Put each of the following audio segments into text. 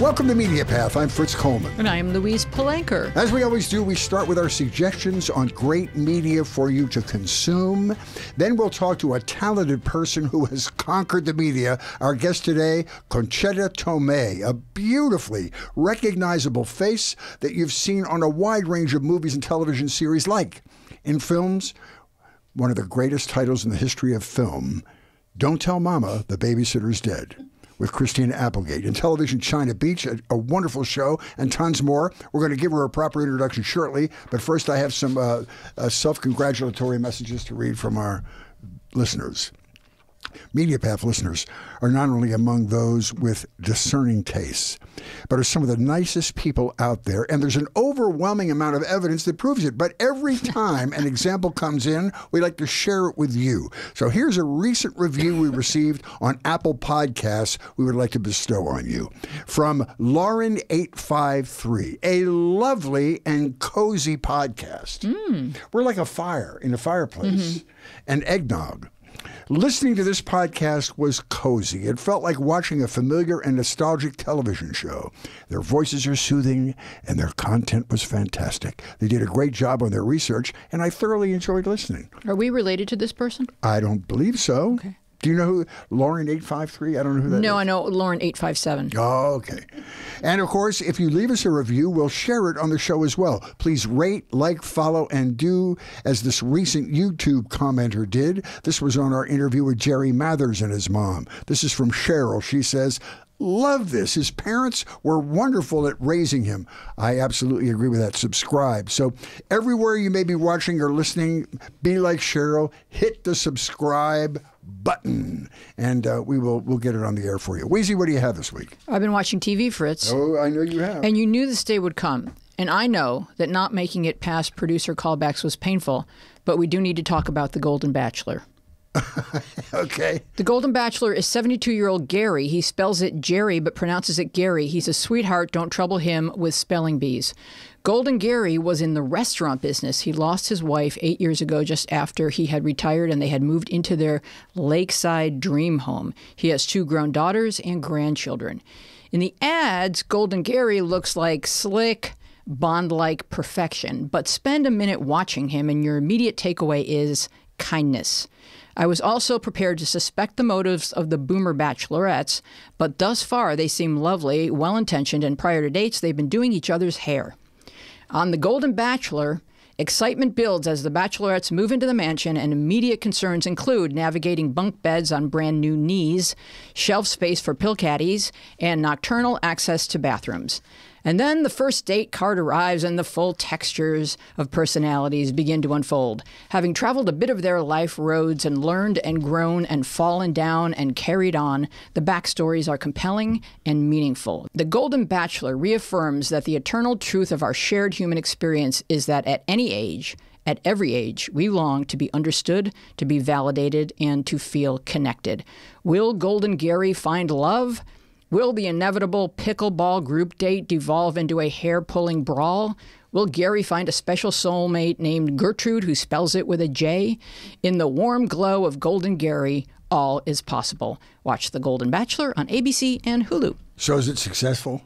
Welcome to Media Path. I'm Fritz Coleman. And I am Louise Palanker. As we always do, we start with our suggestions on great media for you to consume. Then we'll talk to a talented person who has conquered the media. Our guest today, Concetta Tomei, a beautifully recognizable face that you've seen on a wide range of movies and television series, like in films, one of the greatest titles in the history of film, Don't Tell Mama the Babysitter's Dead with Christina Applegate. In television, China Beach, a, a, wonderful show, and tons more. We're going to give her a proper introduction shortly, but first I have some uh, uh, self congratulatory messages to read from our listeners. MediaPath listeners are not only among those with discerning tastes, but are some of the nicest people out there. And there's an overwhelming amount of evidence that proves it. But every time an example comes in, we like to share it with you. So here's a recent review we received on Apple Podcasts we would like to bestow on you from Lauren853, a lovely and cozy podcast. Mm. We're like a fire in a fireplace mm-hmm. and eggnog. Listening to this podcast was cozy. It felt like watching a familiar and nostalgic television show. Their voices are soothing, and their content was fantastic. They did a great job on their research, and I thoroughly enjoyed listening. Are we related to this person? I don't believe so. Okay. Do you know who Lauren eight five three? I don't know who that no, is. I know Lauren eight five seven. Oh, okay. And of course, if you leave us a review, we'll share it on the show as well. Please rate, like, follow, and do as this recent YouTube commenter did. This was on our interview with Jerry Mathers and his mom. This is from Cheryl. She says, Love this. His parents were wonderful at raising him. I absolutely agree with that. Subscribe. So, everywhere you may be watching or listening, be like Cheryl, hit the subscribe button, and uh, we will we'll get it on the air for you. Weezy, what do you have this week? I've been watching TV, Fritz. Oh, I know you have. And you knew this day would come. And I know that not making it past producer callbacks was painful, but we do need to talk about The Golden Bachelor. okay. The Golden Bachelor is 72 year old Gary. He spells it Jerry but pronounces it Gary. He's a sweetheart. Don't trouble him with spelling bees. Golden Gary was in the restaurant business. He lost his wife eight years ago just after he had retired and they had moved into their lakeside dream home. He has two grown daughters and grandchildren. In the ads, Golden Gary looks like slick, Bond like perfection, but spend a minute watching him and your immediate takeaway is kindness. I was also prepared to suspect the motives of the boomer bachelorettes, but thus far they seem lovely, well intentioned, and prior to dates, they've been doing each other's hair. On The Golden Bachelor, Excitement builds as the bachelorettes move into the mansion, and immediate concerns include navigating bunk beds on brand new knees, shelf space for pill caddies, and nocturnal access to bathrooms. And then the first date card arrives and the full textures of personalities begin to unfold. Having traveled a bit of their life roads and learned and grown and fallen down and carried on, the backstories are compelling and meaningful. The Golden Bachelor reaffirms that the eternal truth of our shared human experience is that at any age, at every age, we long to be understood, to be validated, and to feel connected. Will Golden Gary find love? Will the inevitable pickleball group date devolve into a hair pulling brawl? Will Gary find a special soulmate named Gertrude who spells it with a J? In the warm glow of Golden Gary, all is possible. Watch The Golden Bachelor on ABC and Hulu. So is it successful?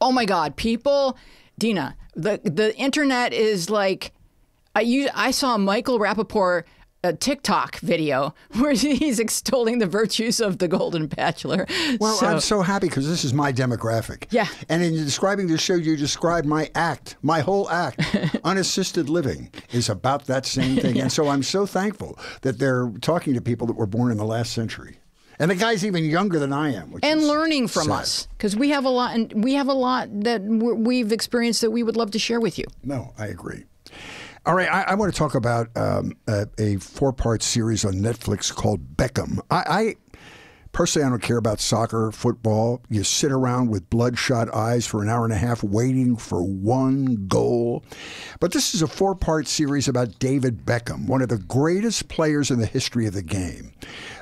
Oh my God, people, Dina, the the internet is like I I saw Michael Rapaport a TikTok video where he's extolling the virtues of the Golden Bachelor. Well, so, I'm so happy because this is my demographic. Yeah. And in describing the show, you described my act, my whole act. Unassisted living is about that same thing. yeah. And so I'm so thankful that they're talking to people that were born in the last century. And the guy's even younger than I am, and learning from sad. us because we have a lot, and we have a lot that we've experienced that we would love to share with you. No, I agree. All right, I, I want to talk about um, a, a four part series on Netflix called Beckham. I, I Personally, I don't care about soccer, football. You sit around with bloodshot eyes for an hour and a half waiting for one goal. But this is a four part series about David Beckham, one of the greatest players in the history of the game.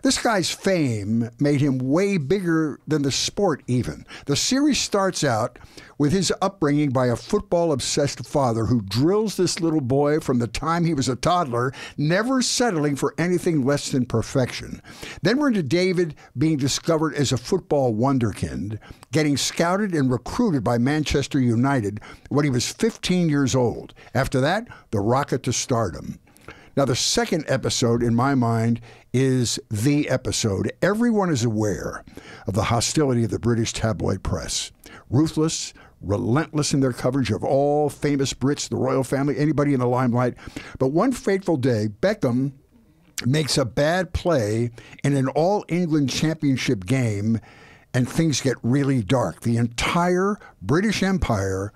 This guy's fame made him way bigger than the sport, even. The series starts out with his upbringing by a football obsessed father who drills this little boy from the time he was a toddler, never settling for anything less than perfection. Then we're into David being discovered as a football wonderkind, getting scouted and recruited by Manchester United when he was 15 years old. After that, the rocket to stardom. Now, the second episode, in my mind, is the episode. Everyone is aware of the hostility of the British tabloid press. Ruthless, relentless in their coverage of all famous Brits, the royal family, anybody in the limelight. But one fateful day, Beckham makes a bad play in an all England championship game, and things get really dark. The entire British Empire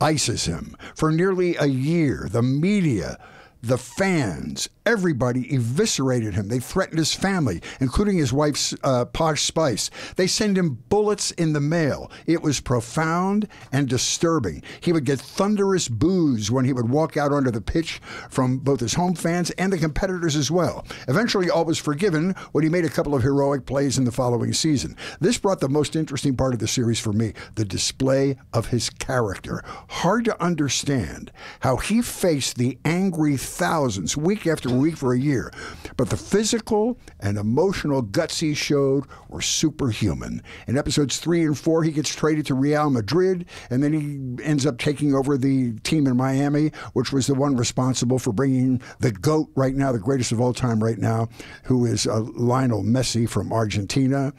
ices him. For nearly a year, the media, the fans, everybody eviscerated him. They threatened his family, including his wife's uh, Posh Spice. They send him bullets in the mail. It was profound and disturbing. He would get thunderous boos when he would walk out onto the pitch from both his home fans and the competitors as well. Eventually, all was forgiven when he made a couple of heroic plays in the following season. This brought the most interesting part of the series for me the display of his character. Hard to understand how he faced the angry thousands week after week for a year. But the physical and emotional guts he showed were superhuman. In episodes three and four, he gets traded to Real Madrid, and then he ends up taking over the team in Miami, which was the one responsible for bringing the GOAT right now, the greatest of all time right now, who is uh, Lionel Messi from Argentina.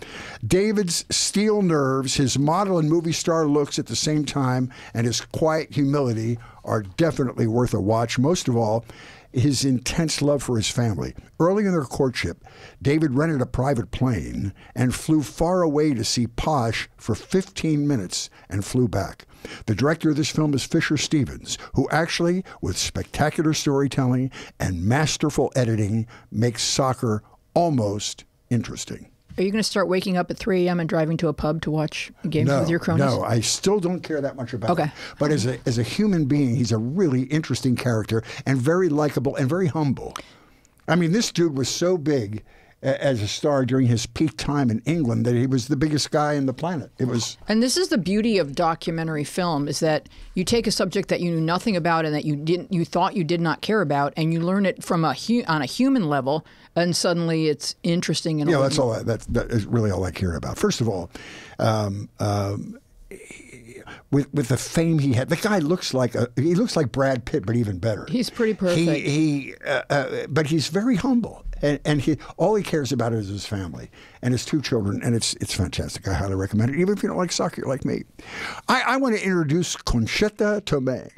David's steel nerves, his model and movie star looks at the same time, and his quiet humility are definitely worth a watch. Most of all, his intense love for his family. Early in their courtship, David rented a private plane and flew far away to see Posh for 15 minutes and flew back. The director of this film is Fisher Stevens, who actually, with spectacular storytelling and masterful editing, makes soccer almost interesting. Are you going to start waking up at 3 a.m. and driving to a pub to watch games no, with your cronies? No, I still don't care that much about Okay. him. But as a, as a human being, he's a really interesting character and very likable and very humble. I mean, this dude was so big as a star during his peak time in England that he was the biggest guy in the planet. It was And this is the beauty of documentary film is that you take a subject that you knew nothing about and that you didn't you thought you did not care about and you learn it from a hu- on a human level and suddenly it's interesting and know that's all I, that's that is really all I care about. First of all, um, um, with with the fame he had, the guy looks like a, he looks like Brad Pitt, but even better. He's pretty He perfect. he, uh, uh, but he's very humble, and, and he all he cares about is his family and his two children, and it's it's fantastic. I highly recommend it, even if you don't like soccer like me. I, I want to introduce Concetta Tomei.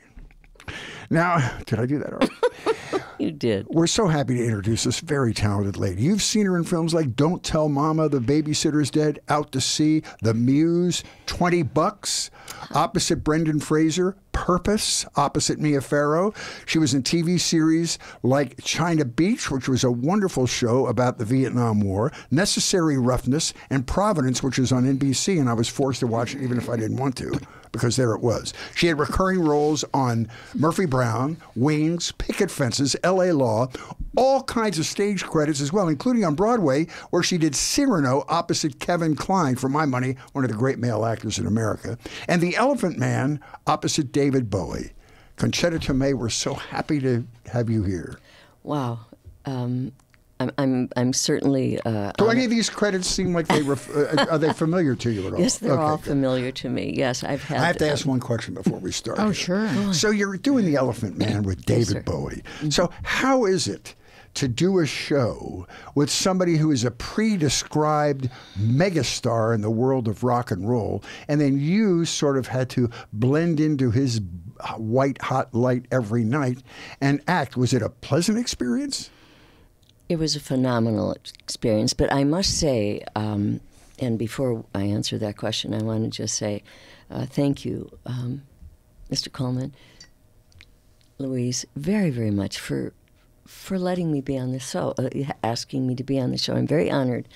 Now, did I do that already? You did. We're so happy to introduce this very talented lady. You've seen her in films like Don't Tell Mama, The Babysitter's Dead, Out to Sea, The Muse, 20 Bucks, opposite Brendan Fraser, Purpose, opposite Mia Farrow. She was in TV series like China Beach, which was a wonderful show about the Vietnam War, Necessary Roughness, and Providence, which is on NBC, and I was forced to watch it even if I didn't want to because there it was. She had recurring roles on Murphy Brown, Wings, Picket Fences, L.A. Law, all kinds of stage credits as well, including on Broadway, where she did Cyrano opposite Kevin Kline, for my money, one of the great male actors in America, and The Elephant Man opposite David Bowie. Concetta Tomei, we're so happy to have you here. Wow. Um, I'm, I'm, I'm certainly. Uh, Do any of these credits seem like they ref- uh, are they familiar to you at all? yes, they're Okay, all good. familiar to me. Yes, I've had. I have to uh, ask one question before we start. Oh, here. sure. So you're doing the Elephant Man with David sir. Bowie. So how is it to do a show with somebody who is a pre-described megastar in the world of rock and roll, and then you sort of had to blend into his white hot light every night and act? Was it a pleasant experience? It was a phenomenal experience, but I must say, um, and before I answer that question, I want to just say uh, thank you, um, Mr. Coleman, Louise, very, very much for for letting me be on the show, uh, asking me to be on the show. I'm very honored,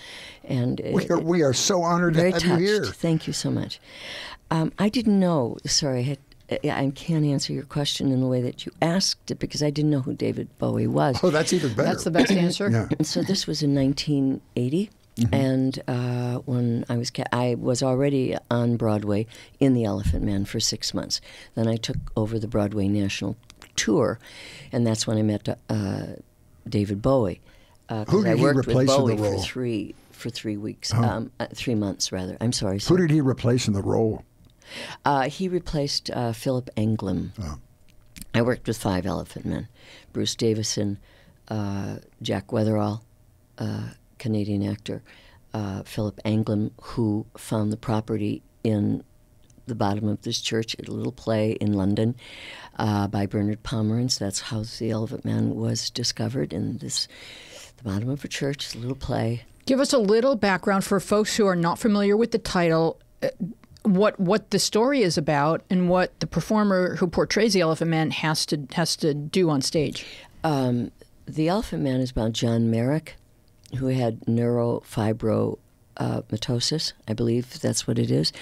and uh, We are, we are so honored very to have touched. you here. Thank you so much. Um, I didn't know. Sorry, I, had, I can't answer your question in the way that you asked it because I didn't know who David Bowie was. Oh, that's even better. That's the best answer. Yeah. And so this was in 1980. And uh, when I was ca- I was already on Broadway in The Elephant Man for six months. Then I took over the Broadway national tour, and that's when I met uh, David Bowie. Uh, 'cause Who did I he worked replace in with the Bowie role? for three for three weeks, um, uh, three months rather. I'm sorry. Who did he replace in the role? Uh, he replaced uh, Philip Anglim. Oh. I worked with five Elephant Men: Bruce Davison, uh, Jack Wetherall, uh, Canadian actor, uh, Philip Anglim, who found the property in the bottom of this church, a little play in London uh, by Bernard Pomerance. That's how the Elephant Man was discovered in this, the bottom of a church, a little play. Give us a little background for folks who are not familiar with the title. What what the story is about and what the performer who portrays the Elephant Man has to has to do on stage. Um, the Elephant Man is about John Merrick, who had neurofibromatosis, uh, matosis, I believe that's what it is.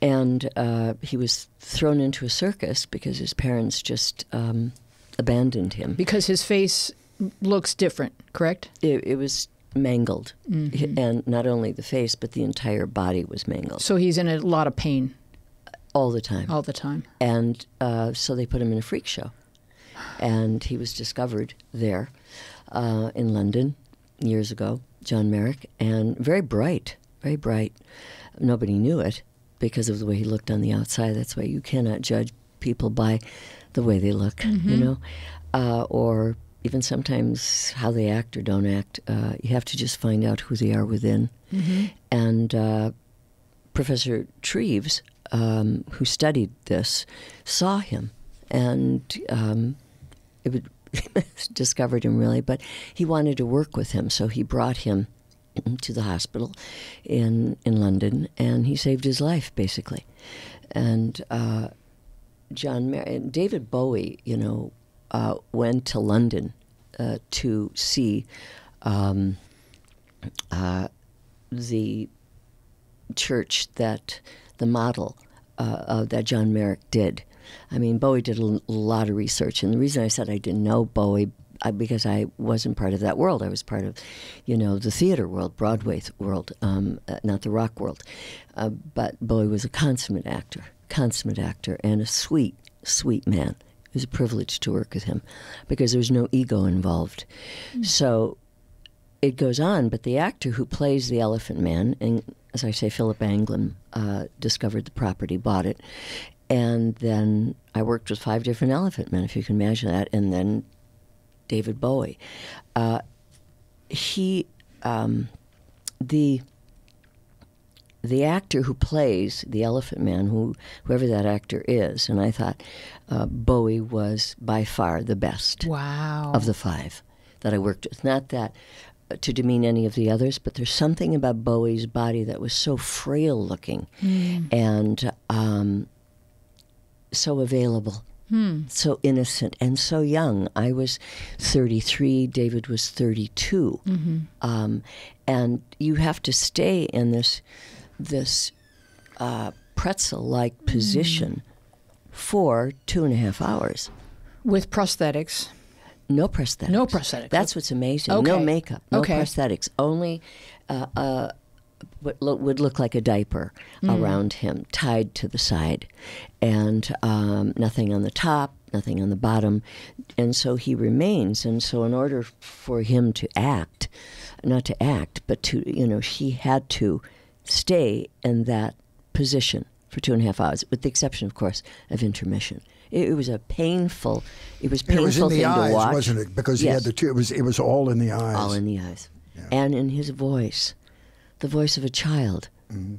And uh, he was thrown into a circus because his parents just um, abandoned him. Because his face looks different, correct? It, it was mangled. And not only the face, but the entire body was mangled So he's in a lot of pain all the time. all the time. And uh, so they put him in a freak show. And he was discovered there uh, in London years ago, John Merrick, and very bright, very bright. Nobody knew it because of the way he looked on the outside. That's why you cannot judge people by the way they look, you know, uh, or even sometimes how they act or don't act. Uh, you have to just find out who they are within. And uh, Professor Treves, um, who studied this, saw him, and um, it would discovered him really. But he wanted to work with him, so he brought him to the hospital in in London, and he saved his life basically. And uh, John Mar- and David Bowie, you know, uh, went to London uh, to see um, uh, the church that the model uh, that John Merrick did. I mean, Bowie did a lot of research, and the reason I said I didn't know Bowie because I wasn't part of that world. I was part of, you know, the theater world, Broadway world, um, uh, not the rock world. Uh, but Bowie was a consummate actor, consummate actor, and a sweet, sweet man. It was a privilege to work with him because there was no ego involved. So it goes on, but the actor who plays the Elephant Man, and as I say, Philip Anglim uh, discovered the property, bought it, and then I worked with five different Elephant Men, if you can imagine that, and then David Bowie. Uh, he, um, the the actor who plays the Elephant Man, who whoever that actor is, and I thought uh, Bowie was by far the best Wow. of the five that I worked with. Not that uh, to demean any of the others, but there's something about Bowie's body that was so frail looking and um, so available. So innocent and so young. I was 33, David was 32. Um, and you have to stay in this, this uh, pretzel like position for two and a half hours. With prosthetics. No prosthetics. No prosthetics. That's what's amazing. No makeup. No Okay. prosthetics. Only uh, uh, what lo- would look like a diaper Mm. around him, tied to the side, and um, nothing on the top, nothing on the bottom, and so he remains. And so, in order for him to act, not to act, but to you know, he had to stay in that position for two and a half hours, with the exception, of course, of intermission. It, it was a painful. It was painful it was in the eyes, to watch. wasn't it? Because he had the two. It was it was all in the eyes. all in the eyes, and in his voice, the voice of a child. Mm-hmm.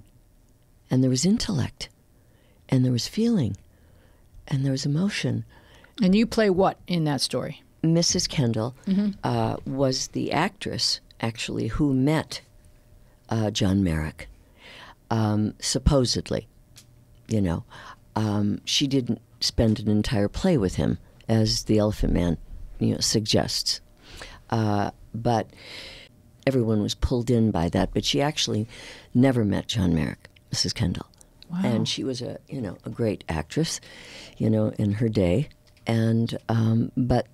And there was intellect, and there was feeling, and there was emotion. And you play what in that story? Mrs. Kendall uh, was the actress, actually, who met uh, John Merrick, um, supposedly. You know, um, she didn't spend an entire play with him, as the Elephant Man, you know, suggests. Uh, but everyone was pulled in by that. But she actually never met John Merrick, Mrs. Kendall, and she was a you know a great actress, you know, in her day. And um, but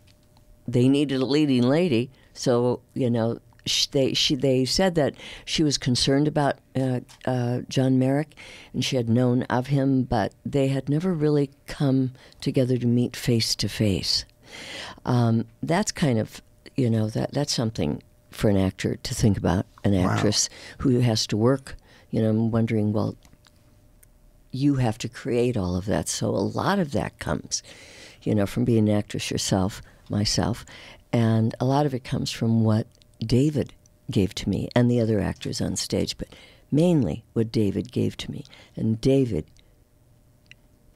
they needed a leading lady, so you know sh- they she they said that she was concerned about uh, uh, John Merrick, and she had known of him, but they had never really come together to meet face to face. Um, That's kind of you know that that's something for an actor to think about. An actress who has to work. You know, I'm wondering. Well, you have to create all of that, so a lot of that comes, you know, from being an actress yourself, myself, and a lot of it comes from what David gave to me and the other actors on stage, but mainly what David gave to me. And David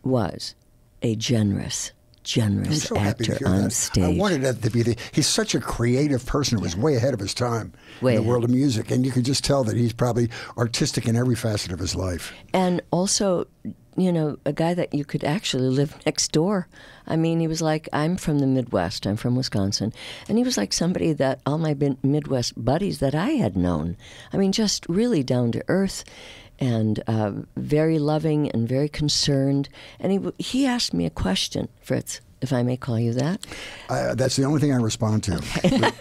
was a generous, generous so actor on that. stage. I wanted that to be the. He's such a creative person who was way ahead of his time Way in the ahead. world of music, and you could just tell that he's probably artistic in every facet of his life. and also you know a guy that you could actually live next door i mean he was like i'm from the midwest i'm from wisconsin and he was like somebody that all my midwest buddies that i had known i mean just really down to earth and uh, very loving and very concerned and he, he asked me a question fritz if i may call you that Uh, that's the only thing I respond to.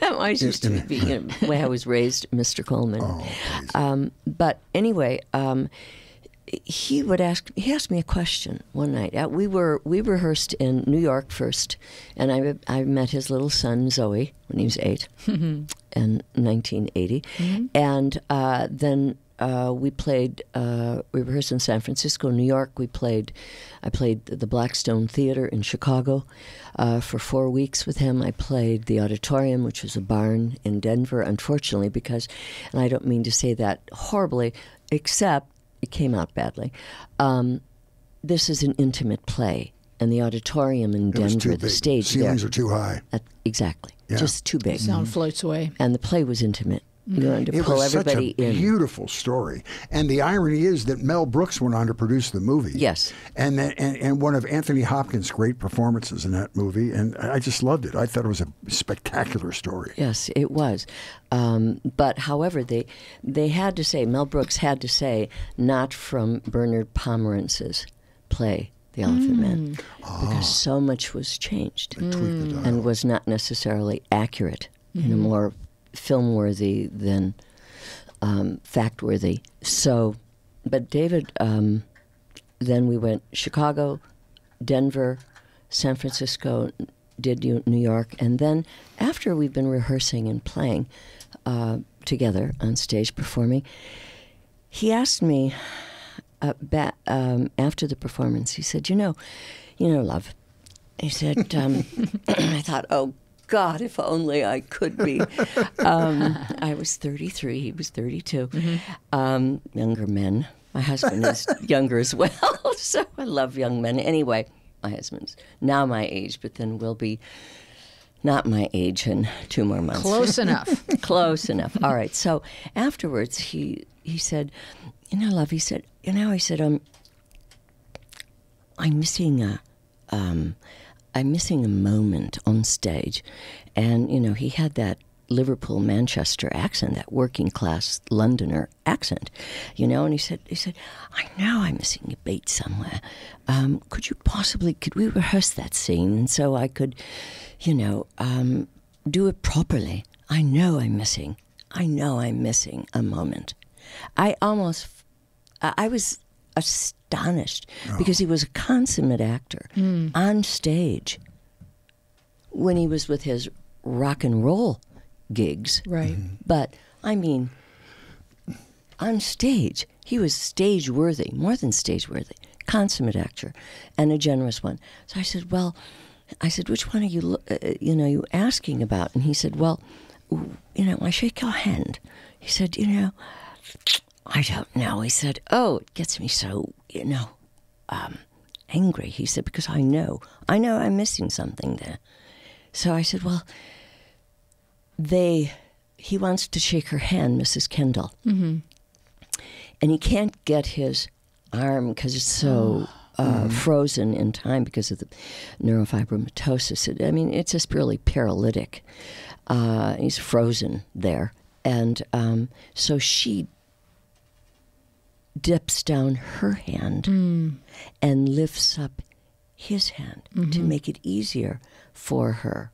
I used to you know, the way I was raised, Mr. Coleman. Oh, um, but anyway, um, he would ask. He asked me a question one night. Uh, we were we rehearsed in New York first, and I I met his little son Zowie when he was eight in 1980, and uh, then. Uh, we played. Uh, we rehearsed in San Francisco, New York. We played. I played the Blackstone Theater in Chicago uh, for four weeks with him. I played the Auditorium, which was a barn in Denver. Unfortunately, because, and I don't mean to say that horribly, except it came out badly. Um, this is an intimate play, and the auditorium in It Denver, big. the stage Ceilings there, are too high. at- exactly, Yeah. just too big, The Sound floats away. and the play was intimate. Mm-hmm. You wanted to It pull was such a in. beautiful story, and the irony is that Mel Brooks went on to produce the movie. Yes. and that, and, and one of Anthony Hopkins' great performances in that movie, and I just loved it. I thought it was a spectacular story. Yes, it was. Um, but however, they they had to say Mel Brooks had to say not from Bernard Pomerance's play, The Elephant Man, mm. because ah. so much was changed Tweak the dial. and was not necessarily accurate. You know, mm-hmm. more film worthy than um, fact worthy. So, but David, um, then we went Chicago, Denver, San Francisco, did New York, and then after we've been rehearsing and playing uh, together on stage performing, he asked me uh, ba- um, after the performance. He said, "You know, you know, love." He said, um, "I thought, oh." God, if only I could be. Um, I was 33, he was 32. Um, younger men. My husband is younger as well, so I love young men. Anyway, my husband's now my age, but then will be not my age in two more months. Close enough. Close enough. All right. So afterwards, he he said, "You know, love," he said, "You know," I said, "Um, I'm missing a, um, I'm missing a moment on stage," and you know, he had that Liverpool Manchester accent, that working class Londoner accent, you know, and he said, he said, "I know I'm missing a beat somewhere. Um, could you possibly could we rehearse that scene and so I could, you know, um, do it properly? I know I'm missing. I know I'm missing a moment. I almost, I I was astonished oh. because he was a consummate actor hmm. on stage when he was with his rock and roll gigs. Right. Mm-hmm. But I mean, on stage, he was stage worthy, more than stage worthy, consummate actor, and a generous one. So I said, "Well," I said, "Which one are you, uh, uh, you know, you asking about?" And he said, "Well, you know, I shake your hand." He said, "You know, I don't know." He said, "Oh, it gets me so, you know, um, angry." He said, "Because I know, I know, I'm missing something there." So I said, "Well." they he wants to shake her hand, Mrs. Kendall, mm-hmm. and he can't get his arm because it's so uh, frozen in time because of the neurofibromatosis. It, I mean, it's just really paralytic. Uh, he's frozen there, and um, so she dips down her hand hmm. and lifts up his hand to mm-hmm. make it easier for her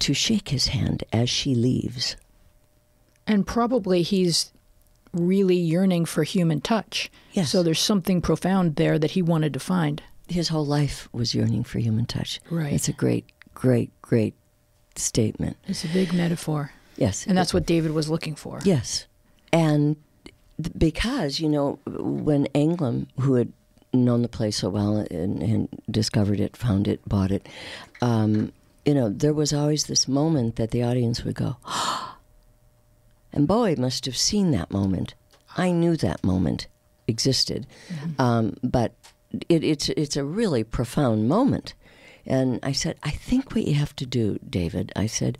to shake his hand as she leaves. And probably he's really yearning for human touch. Yes. So there's something profound there that he wanted to find. His whole life was yearning for human touch. Right. It's a great, great, great statement. It's a big metaphor. Yes. And that's what David was looking for. Yes. And because, you know, when Anglim, who had known the place so well and, and discovered it, found it, bought it, um, you know, there was always this moment that the audience would go, and Bowie must have seen that moment. I knew that moment existed, um, but it, it's it's a really profound moment. And I said, I think what you have to do, David. I said,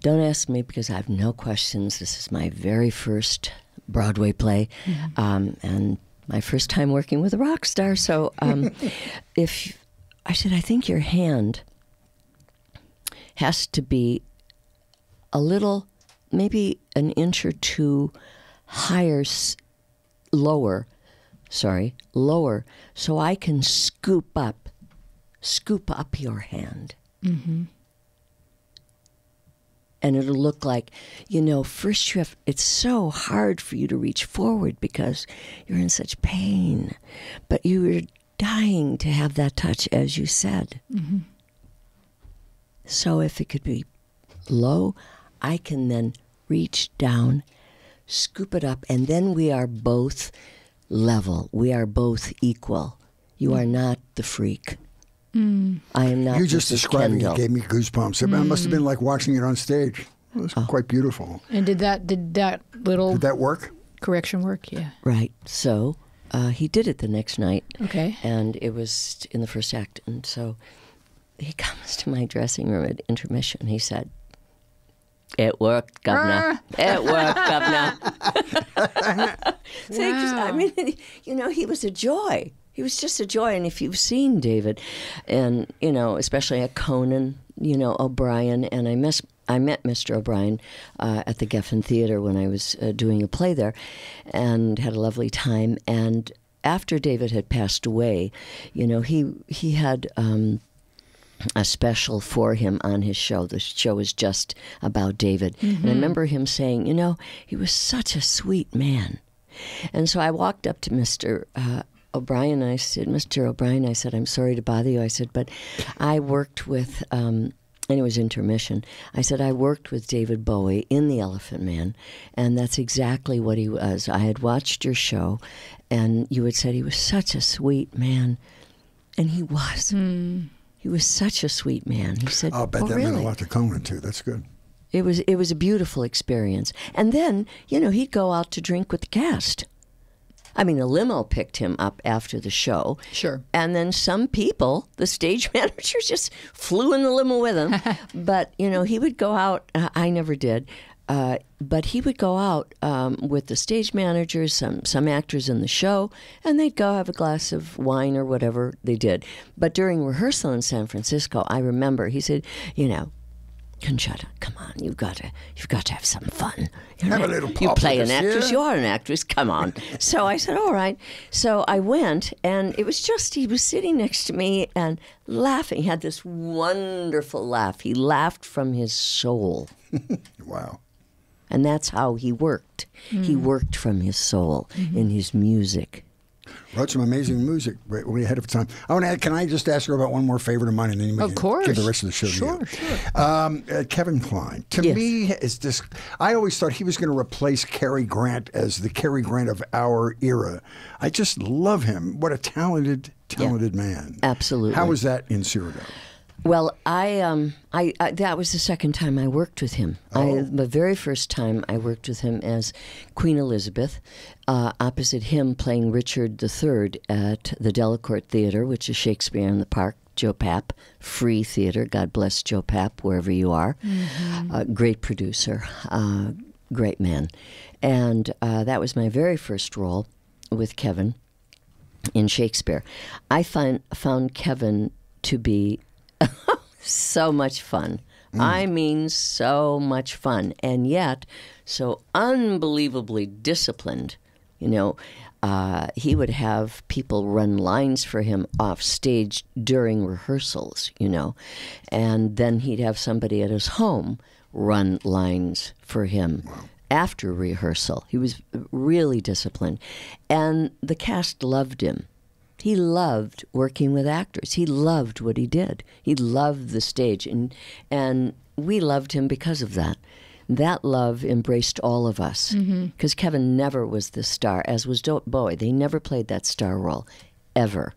don't ask me because I have no questions. This is my very first Broadway play, um, and my first time working with a rock star. So, um, if I said, I think your hand has to be a little, maybe an inch or two higher, s- lower, sorry, lower, so I can scoop up, scoop up your hand. And it'll look like, you know, first you have, it's so hard for you to reach forward because you're in such pain. But you were dying to have that touch, as you said. Mm-hmm. So if it could be low, I can then reach down, scoop it up, and then we are both level. We are both equal. You mm. are not the freak. Mm. I am not. You just Mrs. described it. Kendall. You gave me goosebumps. It must have been like mm. watching it on stage. It was Oh. quite beautiful. And did that did that little Did that work? correction work? Yeah. Right. So uh, he did it the next night, Okay. and it was in the first act. And so he comes to my dressing room at intermission. He said, "It worked, Governor. Ah. It worked, Governor." so he just, I mean, you know, he was a joy. He was just a joy. And if you've seen David, and you know, especially at Conan, you know, O'Brien, and I miss. I met Mr. O'Brien uh, at the Geffen Theater when I was uh, doing a play there, and had a lovely time. And after David had passed away, you know, he he had. Um, a special for him on his show. The show was just about David. And I remember him saying, you know, he was such a sweet man. And so I walked up to Mr. Uh, O'Brien I said, Mr. O'Brien, I said, I'm sorry to bother you. I said, but I worked with, um, and it was intermission. I said, I worked with David Bowie in The Elephant Man, and that's exactly what he was. I had watched your show, and you had said he was such a sweet man. And he was. He was such a sweet man. He said, I'll bet oh, that really? meant a lot to Conan, too. That's good. It was it was a beautiful experience. And then, you know, he'd go out to drink with the cast. I mean, a limo picked him up after the show. Sure. And then some people, the stage managers, just flew in the limo with him. but, you know, he would go out. Uh, I never did. Uh, but he would go out um, with the stage managers, some some actors in the show, and they'd go have a glass of wine or whatever they did. But during rehearsal in San Francisco, I remember he said, you know, Concetta, come on, you've got to, you've got to have some fun. You Have a little You play an actress. You are an actress. Come on. so I said, all right. So I went, and it was just he was sitting next to me and laughing. He had this wonderful laugh. He laughed from his soul, Wow. and that's how he worked. He hmm. worked from his soul in his music. Wrote some amazing music way, ahead of time. I want to. Can I just ask her about one more favorite of mine, and then we Of course. give the rest of the show Sure, to you. sure. Um, uh, Kevin Kline. To Yes. me, is this. I always thought he was going to replace Cary Grant as the Cary Grant of our era. I just love him. What a talented, talented man. Absolutely. How was that in Cyrano? Well, I um, I, I that was the second time I worked with him. I, the very first time I worked with him as Queen Elizabeth, uh, opposite him playing Richard III at the Delacorte Theater, which is Shakespeare in the Park. Joe Papp, free theater. God bless Joe Papp, wherever you are. Uh, great producer, uh, great man, and uh, that was my very first role with Kevin in Shakespeare. I find, found Kevin to be so much fun. I mean, so much fun. And yet, so unbelievably disciplined. You know, uh, he would have people run lines for him off stage during rehearsals, you know. And then he'd have somebody at his home run lines for him after rehearsal. He was really disciplined. And the cast loved him. He loved working with actors. He loved what he did. He loved the stage and and we loved him because of that. That love embraced all of us mm-hmm. because Kevin never was the star, as was Do- Bowie. They never played that star role, ever.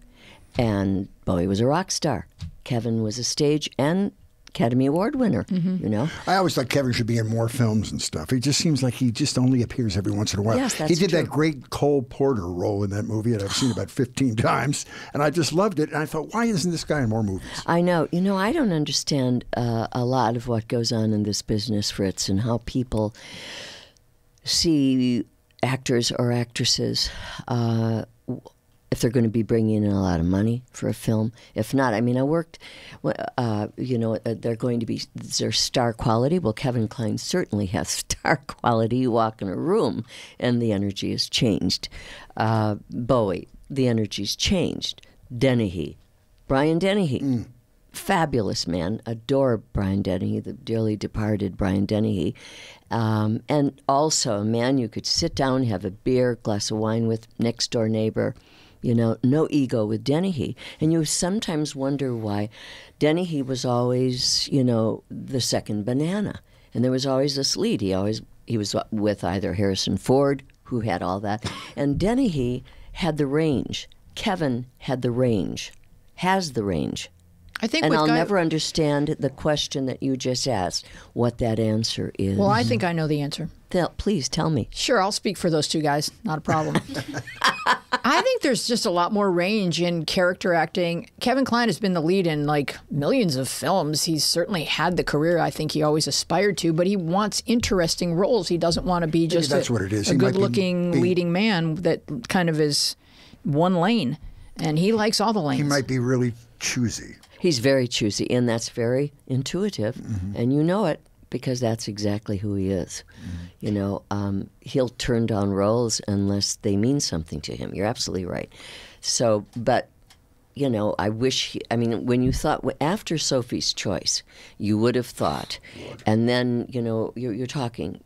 And Bowie was a rock star. Kevin was a stage and Academy Award winner. You know, I always thought Kevin should be in more films and stuff. He just seems like he just only appears every once in a while. Yes, that's he did that great Cole Porter role in that movie that I've seen about 15 times, and I just loved it. And I thought, why isn't this guy in more movies? I know. You know, I don't understand uh, a lot of what goes on in this business, Fritz, and how people see actors or actresses. Uh, if they're going to be bringing in a lot of money for a film, if not, I mean, I worked. Uh, you know, uh, they're going to be is there star quality. Well, Kevin Kline certainly has star quality. You walk in a room, and the energy has changed. Uh, Bowie, the energy's changed. Dennehy, Brian Dennehy, fabulous man. Adore Brian Dennehy, the dearly departed Brian Dennehy. Um, and also a man you could sit down, have a beer, glass of wine with, next door neighbor. You know, no ego with Dennehy. And you sometimes wonder why Dennehy was always, you know, the second banana. And there was always this lead. He always he was with either Harrison Ford, who had all that, and Dennehy had the range. Kevin had the range, has the range. I think and I'll never understand the question that you just asked, what that answer is. Well, I think I know the answer. Tell- please tell me. Sure, I'll speak for those two guys. Not a problem. I think there's just a lot more range in character acting. Kevin Kline has been the lead in like millions of films. He's certainly had the career I think he always aspired to, but he wants interesting roles. He doesn't want to be just that's a, what it is. a He might be- good-looking be- leading man that kind of is one lane, and he likes all the lanes. He might be really choosy. He's very choosy, and that's very intuitive, mm-hmm. and you know it because that's exactly who he is. You know, um, he'll turn down roles unless they mean something to him. You're absolutely right. So, but you know, I wish. He, I mean, when you thought after Sophie's Choice, you would have thought, and then you know, you're, you're talking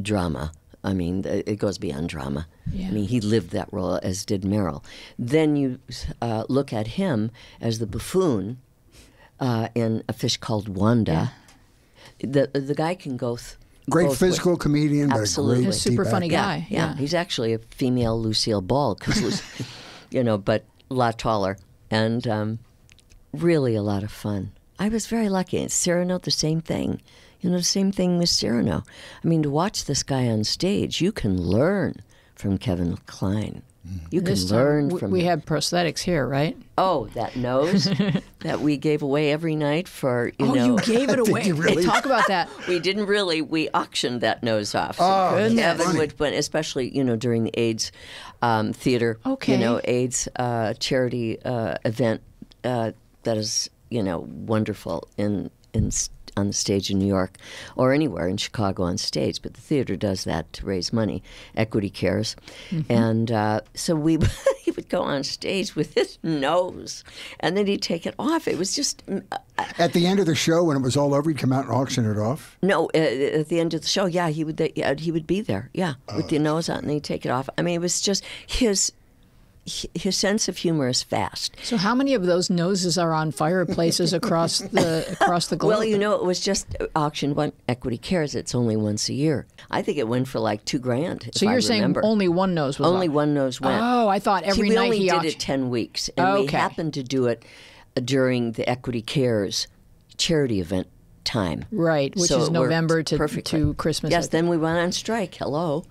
drama. I mean, it goes beyond drama. Yeah. I mean, he lived that role, as did Meryl. Then you uh, look at him as the buffoon uh, in A Fish Called Wanda. The the guy can go. Th- Great physical ways. comedian, but a Absolutely. great He's a super deep funny actor. guy. Yeah, Yeah. he's actually a female Lucille Ball because you know, but a lot taller and um, really a lot of fun. I was very lucky. And Cyrano, the same thing. You know, the same thing with Cyrano. I mean, to watch this guy on stage, you can learn from Kevin Kline. You can This time, learn w- from we him. have prosthetics here, right? Oh, that nose that we gave away every night for you oh, know. you gave it away. you really? Talk about that. We didn't really. We auctioned that nose off. So Oh, Goodness. Kevin funny. would, especially you know during the AIDS um, theater, Okay. you know AIDS uh, charity uh, event uh, that is you know wonderful in in on the stage in New York or anywhere in Chicago on stage. But the theater does that to raise money. Equity Cares, Mm-hmm. and uh, so we he would go on stage with his nose, and then he'd take it off. It was just mm, At the end of the show, when it was all over, he'd come out and auction it off. No, uh, at the end of the show, yeah, he would. Yeah, he would be there. Yeah, with the nose out, and he'd take it off. I mean, it was just his his sense of humor is fast. So, how many of those noses are on fireplaces across the across the globe? Well, you know, it was just uh, auctioned one Equity Cares. It's only once a year. I think it went for like two grand. so you're saying only one nose was only on. one nose went. Oh, I thought every See, we night only he did auctioned. it ten weeks, and we happened to do it uh, during the Equity Cares charity event time. Right, which So is November to perfectly. to Christmas. Yes, then we went on strike. Hello.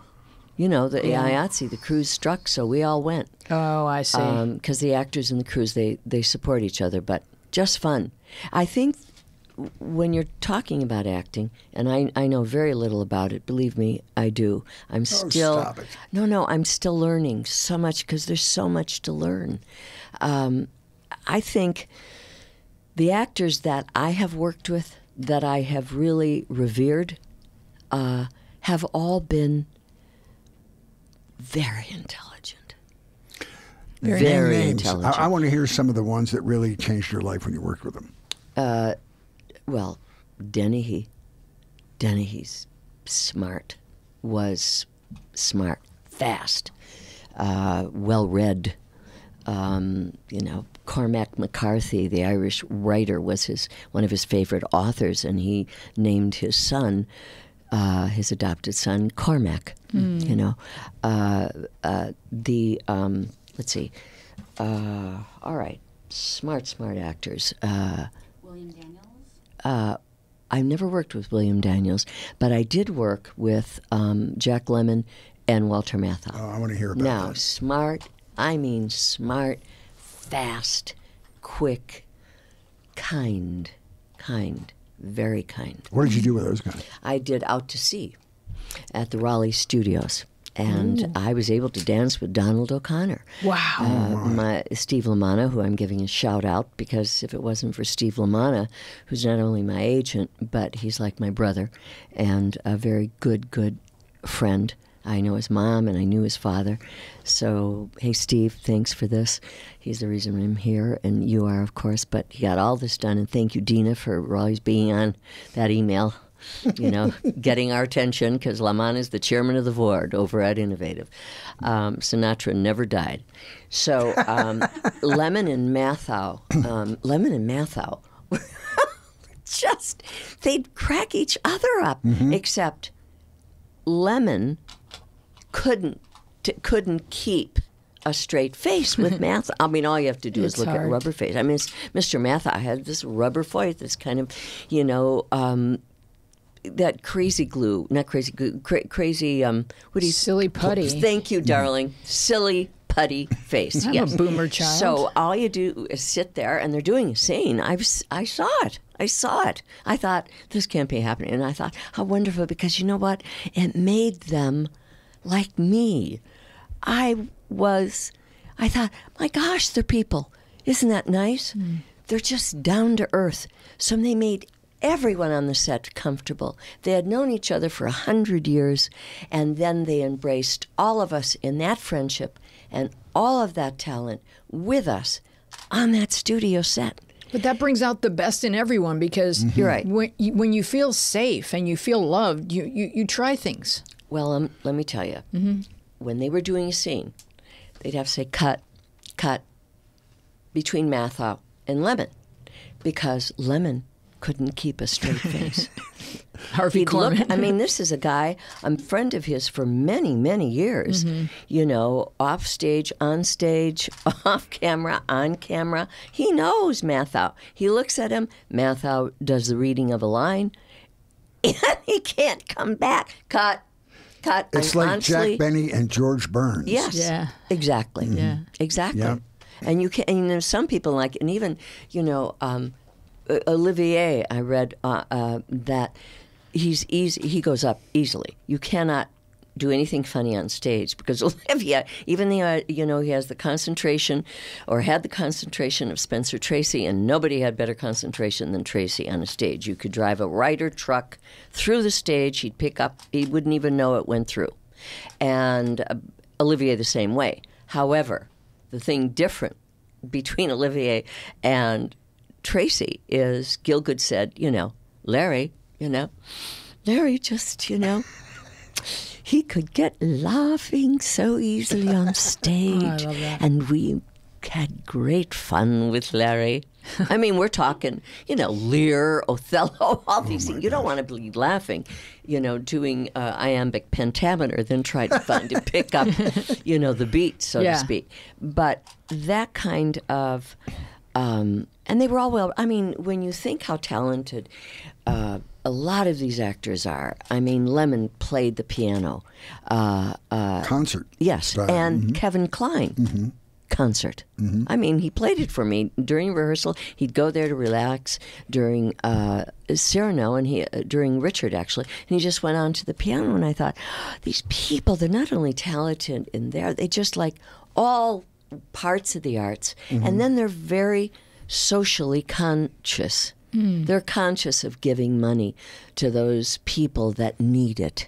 You know, the IATSE, the crews struck, so we all went. Oh, I see. Because the actors in the crews, they, they support each other, but just fun. I think when you're talking about acting, and I, I know very little about it, believe me, I do. I'm still. stop it. No, no, I'm still learning so much because there's so much to learn. Um, I think the actors that I have worked with, that I have really revered, uh, have all been very intelligent. Very very intelligent. I, I want to hear some of the ones that really changed your life when you worked with them. well, Dennehy, Dennehy's smart, was smart, fast, uh, well read. Um, you know, Cormac McCarthy, the Irish writer, was his one of his favorite authors, and he named his son, uh, his adopted son, Cormac. You know, uh, uh, the um, let's see, uh, all right, smart, smart actors. Uh, William Daniels. uh, I've never worked with William Daniels, but I did work with um, Jack Lemmon and Walter Matthau. Oh, I want to hear about now, that. smart, I mean smart, fast, quick, kind, kind, very kind. What did you do with those guys? I did Out to Sea at the Raleigh Studios. And I was able to dance with Donald O'Connor. Wow. Uh, my Steve Lamana, who I'm giving a shout out because if it wasn't for Steve Lamana, who's not only my agent, but he's like my brother and a very good, good friend. I know his mom and I knew his father. So, hey, Steve, thanks for this. He's the reason I'm here, and you are, of course. But he got all this done, and thank you, Dina, for always being on that email you know, getting our attention because Laman is the chairman of the board over at Innovative. Um, Sinatra never died. So um, Lemmon and Matthau, um, Lemmon and Matthau, just they'd crack each other up. Except Lemmon couldn't t- couldn't keep a straight face with math. I mean, all you have to do is It's look at a rubber face. I mean, it's- Mr. Math, I had this rubber face, this kind of, you know, um, that crazy glue, not crazy glue, cra- crazy, um, what do you Silly putty. Thank you, darling. Silly putty face. I'm yes. a boomer child. So all you do is sit there, and they're doing a scene. I was, I saw it. I saw it. I thought this can't be happening, and I thought how wonderful because you know what? It made them like me. I was. I thought, my gosh, they're people. Isn't that nice? Hmm. They're just down to earth. So they made everyone on the set comfortable. They had known each other for a hundred years, and then they embraced all of us in that friendship and all of that talent with us on that studio set. But that brings out the best in everyone because mm-hmm. You're right. when you, when you feel safe and you feel loved, you, you, you try things. Well, um, let me tell you, when they were doing a scene, they'd have to say cut, cut between Matthau and Lemmon because Lemmon couldn't keep a straight face. Harvey He'd look, Korman. I mean, this is a guy, I'm a friend of his for many, many years. You know, off stage, on stage, off camera, on camera. He knows Matthau. He looks at him. Matthau does the reading of a line, and he can't come back. Cut, cut. It's I'm like honestly- Jack Benny and George Burns. Yes. Yeah. Exactly. Yeah. Exactly. Yeah. And you can. And there's some people like, and even you know, um, Olivier. I read uh, uh, that he's easy. He goes up easily. You cannot do anything funny on stage because Olivier, even the uh, you know he has the concentration, or had the concentration of Spencer Tracy, and nobody had better concentration than Tracy on a stage. You could drive a Ryder truck through the stage. He'd pick up. He wouldn't even know it went through, and uh, Olivier the same way. However, the thing different between Olivier and Tracy is Gielgud said, you know, Larry, you know, Larry just, you know, he could get laughing so easily on stage. that. And we had great fun with Larry. I mean, we're talking, you know, Lear, Othello, all these things. You don't want to be laughing, you know, doing uh, iambic pentameter, then try to find to pick up, you know, the beat, so Yeah. to speak. But that kind of, um, and they were all well. I mean, when you think how talented uh, a lot of these actors are, I mean, Lemmon played the piano. Uh, uh, Concert. Yes, and Kevin Kline concert. I mean, he played it for me during rehearsal. He'd go there to relax during uh, Cyrano and he uh, during Richard actually, and he just went on to the piano. And I thought, these people—they're not only talented in there, they just like all parts of the arts, and then they're very socially conscious. They're conscious of giving money to those people that need it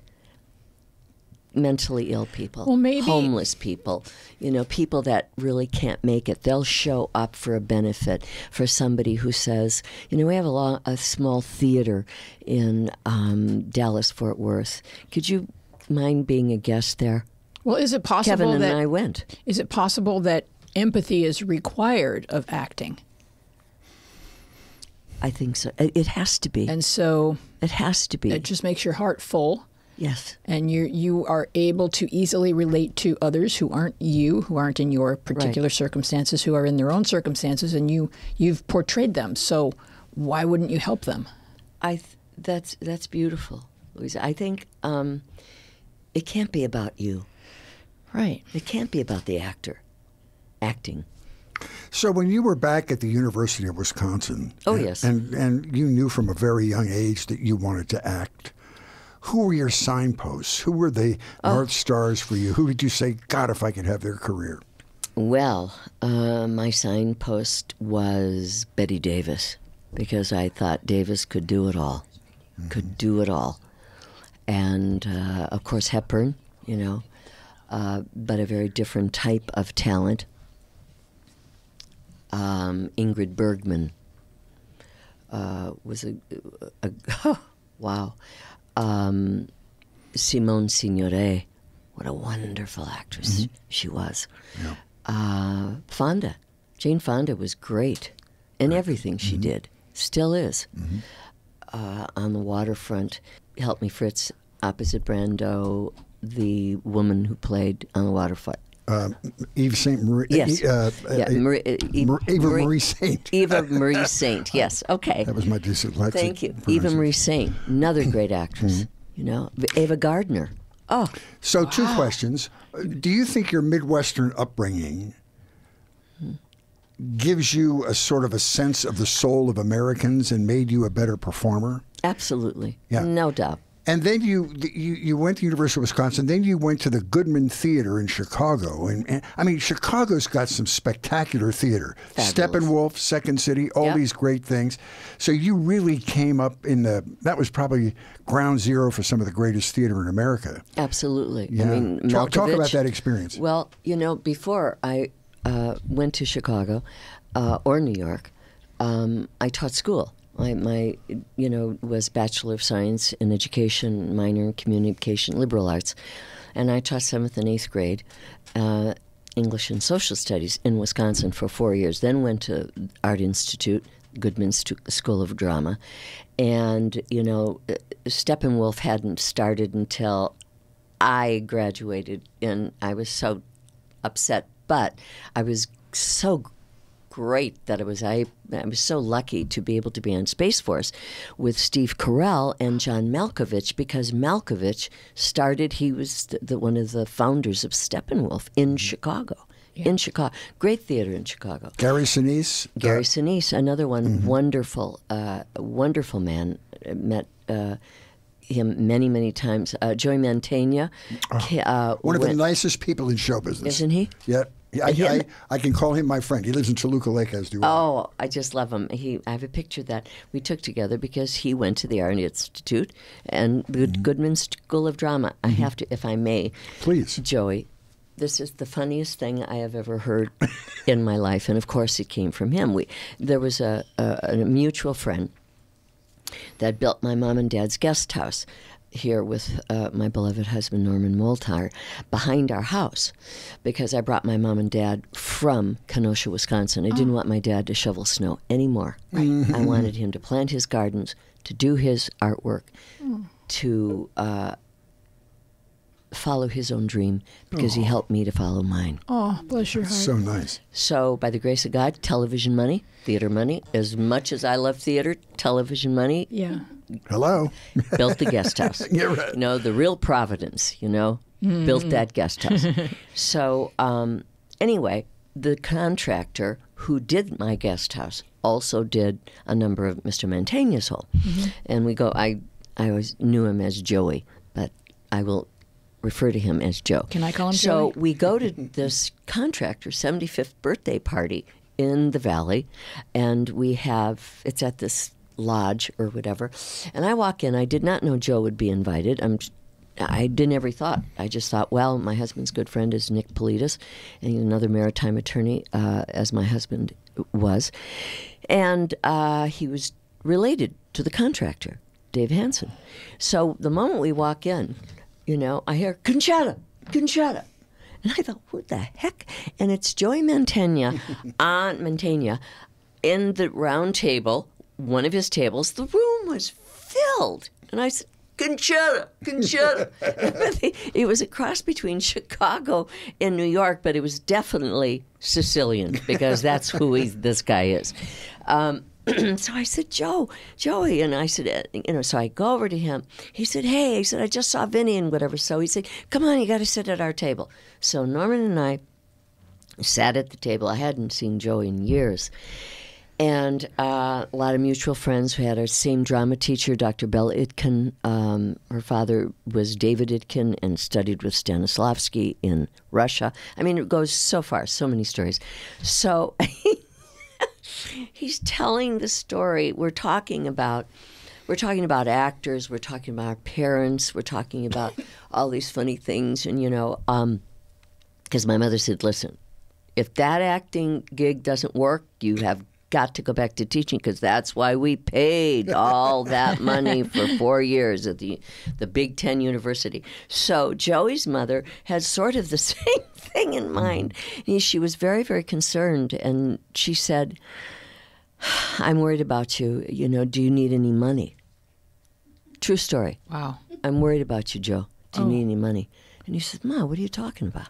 mentally ill people, Well, maybe- homeless people, you know, people that really can't make it. They'll show up for a benefit for somebody who says, you know, we have a, lo- a small theater in um, Dallas Fort Worth. Could you mind being a guest there? Well, is it possible Kevin and that I went. is it possible that empathy is required of acting, I think so. It has to be. and so it has to be. it just makes your heart full, yes. and you you are able to easily relate to others who aren't you, who aren't in your particular circumstances, who are in their own circumstances, and you you've portrayed them. So why wouldn't you help them? I th- that's that's beautiful, Louisa. I think um, it can't be about you. Right. It can't be about the actor acting. So when you were back at the University of Wisconsin, Oh, and- yes. and and you knew from a very young age that you wanted to act. Who were your signposts? Who were the Oh. north stars for you? Who did you say, God, if I could have their career? Well, uh, my signpost was Bette Davis because I thought Davis could do it all, could do it all, and uh, of course Hepburn, you know, uh, but a very different type of talent. Um, Ingrid Bergman uh, was a, a, wow. Um, Simone Signoret, what a wonderful actress she was. Uh, Fonda, Jane Fonda was great in everything she did, still is. Uh, on the waterfront, Help Me Fritz, opposite Brando, the woman who played on the waterfront. Uh, Eve Saint Marie. Yes. Uh, yeah, uh, Marie, uh, E- Eva Marie Saint. Eva Marie Saint, yes. Okay. That was my dyslexic. Thank you. Eva. Marie Saint, another great actress. Mm-hmm. You know, Ava Gardner. Oh, So, two questions. Uh, Do you think your Midwestern upbringing gives you a sort of a sense of the soul of Americans and made you a better performer? absolutely. Yeah. No doubt. And then you, you you went to the University of Wisconsin. Then you went to the Goodman Theater in Chicago, and, and I mean Chicago's got some spectacular theater. Fabulous. Steppenwolf, Second City, all Yep. these great things. So you really came up in the that was probably ground zero for some of the greatest theater in America. Absolutely. Yeah. I mean, talk, talk about that experience. Well, you know, before I uh, went to Chicago uh, or New York, um, I taught school. I, my, you know, was Bachelor of Science in Education, minor in Communication, Liberal Arts, and I taught seventh and eighth grade. Uh, English and Social Studies in Wisconsin for four years. Then went to Art Institute, Goodman School of Drama, and you know, uh, Steppenwolf hadn't started until I graduated, and I was so upset. But I was so great that it was I. I was so lucky to be able to be on Space Force with Steve Carell and John Malkovich because Malkovich started. He was the, the, one of the founders of Steppenwolf in Chicago. In Chicago, great theater in Chicago. Gary Sinise. Gary Sinise, another one, wonderful, uh, wonderful man. Uh, Met uh, him many, many times. Uh, Joey Mantegna, ca- uh, one of the nicest people in show business. Isn't he? Yeah. Yeah, I, I, I can call him my friend. He lives in Toluca Lake, as do I. Oh, I just love him. He, I have a picture that we took together because he went to the Art Institute and the mm-hmm. Goodman School of Drama. I mm-hmm. have to, if I may, Please. Joey, this is the funniest thing I have ever heard in my life, and of course it came from him. We there was a, a, a mutual friend that built my mom and dad's guest house here with uh, my beloved husband Norman Moltar behind our house because I brought my mom and dad from Kenosha, Wisconsin. I didn't want my dad to shovel snow anymore. Right. I wanted him to plant his gardens, to do his artwork, to uh, follow his own dream because he helped me to follow mine. Oh, bless your heart. So nice. So, by the grace of God, television money, theater money, as much as I love theater, television money, yeah. Hello. built the guest house. You're right. You know, the real Providence, you know, built that guest house. so, um, anyway, the contractor who did my guest house also did a number of Mr. Mantegna's home. And we go, I, I always knew him as Joey, but I will refer to him as Joe. Can I call him So Joey? we go to this contractor's 75th birthday party in the valley, and we have it's at this lodge or whatever. And I walk in. I did not know Joe would be invited. I'm I didn't ever thought. I just thought, well, my husband's good friend is Nick Politis, and another maritime attorney, uh, as my husband was, and uh, he was related to the contractor, Dave Hansen. So the moment we walk in, you know, I hear Concetta, Concetta. And I thought, what the heck? And it's Joey Mantegna, Aunt Mantegna, in the round table, one of his tables. The room was filled. And I said, Concetta, Concetta. it was a cross between Chicago and New York, but it was definitely Sicilian because that's who he, this guy is. Um, so I said, Joe, Joey, and I said, uh, you know, so I go over to him. He said, hey, he said, I just saw Vinny and whatever. So he said, come on, you got to sit at our table. So Norman and I sat at the table. I hadn't seen Joey in years and uh, a lot of mutual friends who had our same drama teacher, Dr. Bella Itkin. Um, her father was David Itkin and studied with Stanislavski in Russia. I mean, it goes so far, so many stories. So he's telling the story. We're talking about. We're talking about actors. We're talking about our parents. We're talking about all these funny things, and you know, because um, my mother said, "Listen, if that acting gig doesn't work, you have got to go back to teaching because that's why we paid all that money for four years at the the Big Ten University. So Joey's mother had sort of the same thing in mind. Mm-hmm. She was very very concerned, and she said, "I'm worried about you. You know, do you need any money?" True story. Wow. I'm worried about you, Joe. Do you oh. need any money? And he said, Ma, what are you talking about?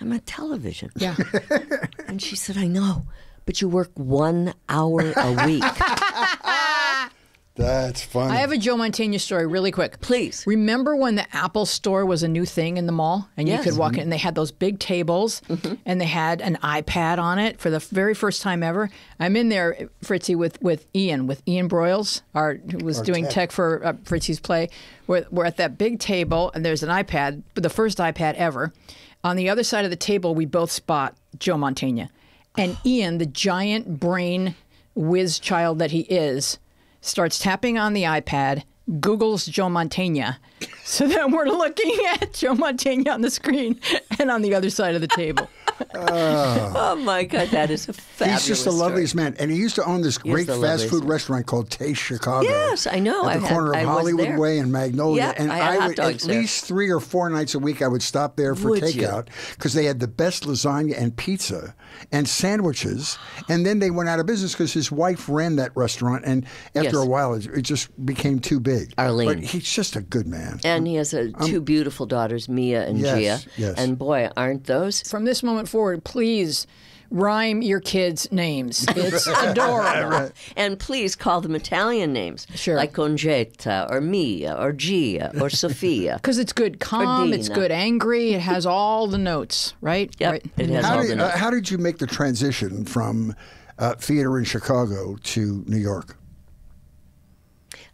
I'm on television. Yeah. and she said, I know but you work one hour a week. That's funny. I have a Joe Mantegna story really quick. Please. Remember when the Apple store was a new thing in the mall and yes. you could walk in and they had those big tables mm-hmm. and they had an iPad on it for the very first time ever? I'm in there, Fritzy, with, with Ian, with Ian Broyles, our, who was our doing tech, tech for uh, Fritzy's play. We're, we're at that big table and there's an iPad, the first iPad ever. On the other side of the table, we both spot Joe Mantegna. And Ian, the giant brain whiz child that he is, starts tapping on the iPad, Googles Joe Mantegna. So then we're looking at Joe Mantegna on the screen and on the other side of the table. Oh. oh my God, that is a fabulous He's just the story. loveliest man. And he used to own this great fast food man. restaurant called Taste Chicago. Yes, I know. At the I corner had, of Hollywood Way and Magnolia. Yeah, and I, I would, at there. least three or four nights a week, I would stop there for would takeout because they had the best lasagna and pizza and sandwiches. And then they went out of business because his wife ran that restaurant. And after yes. a while, it, it, just became too big. Arlene. But he's just a good man. And he has a, two beautiful daughters, Mia and yes, Gia. Yes. And boy, aren't those. From this moment forward, please rhyme your kids' names. It's adorable. right. And please call them Italian names. Sure. Like Concetta or Mia or Gia or Sofia. Because it's good calm, it's good angry, it has all the notes, right? Yep, right. it has how all did, the notes. Uh, how did you make the transition from uh, theater in Chicago to New York?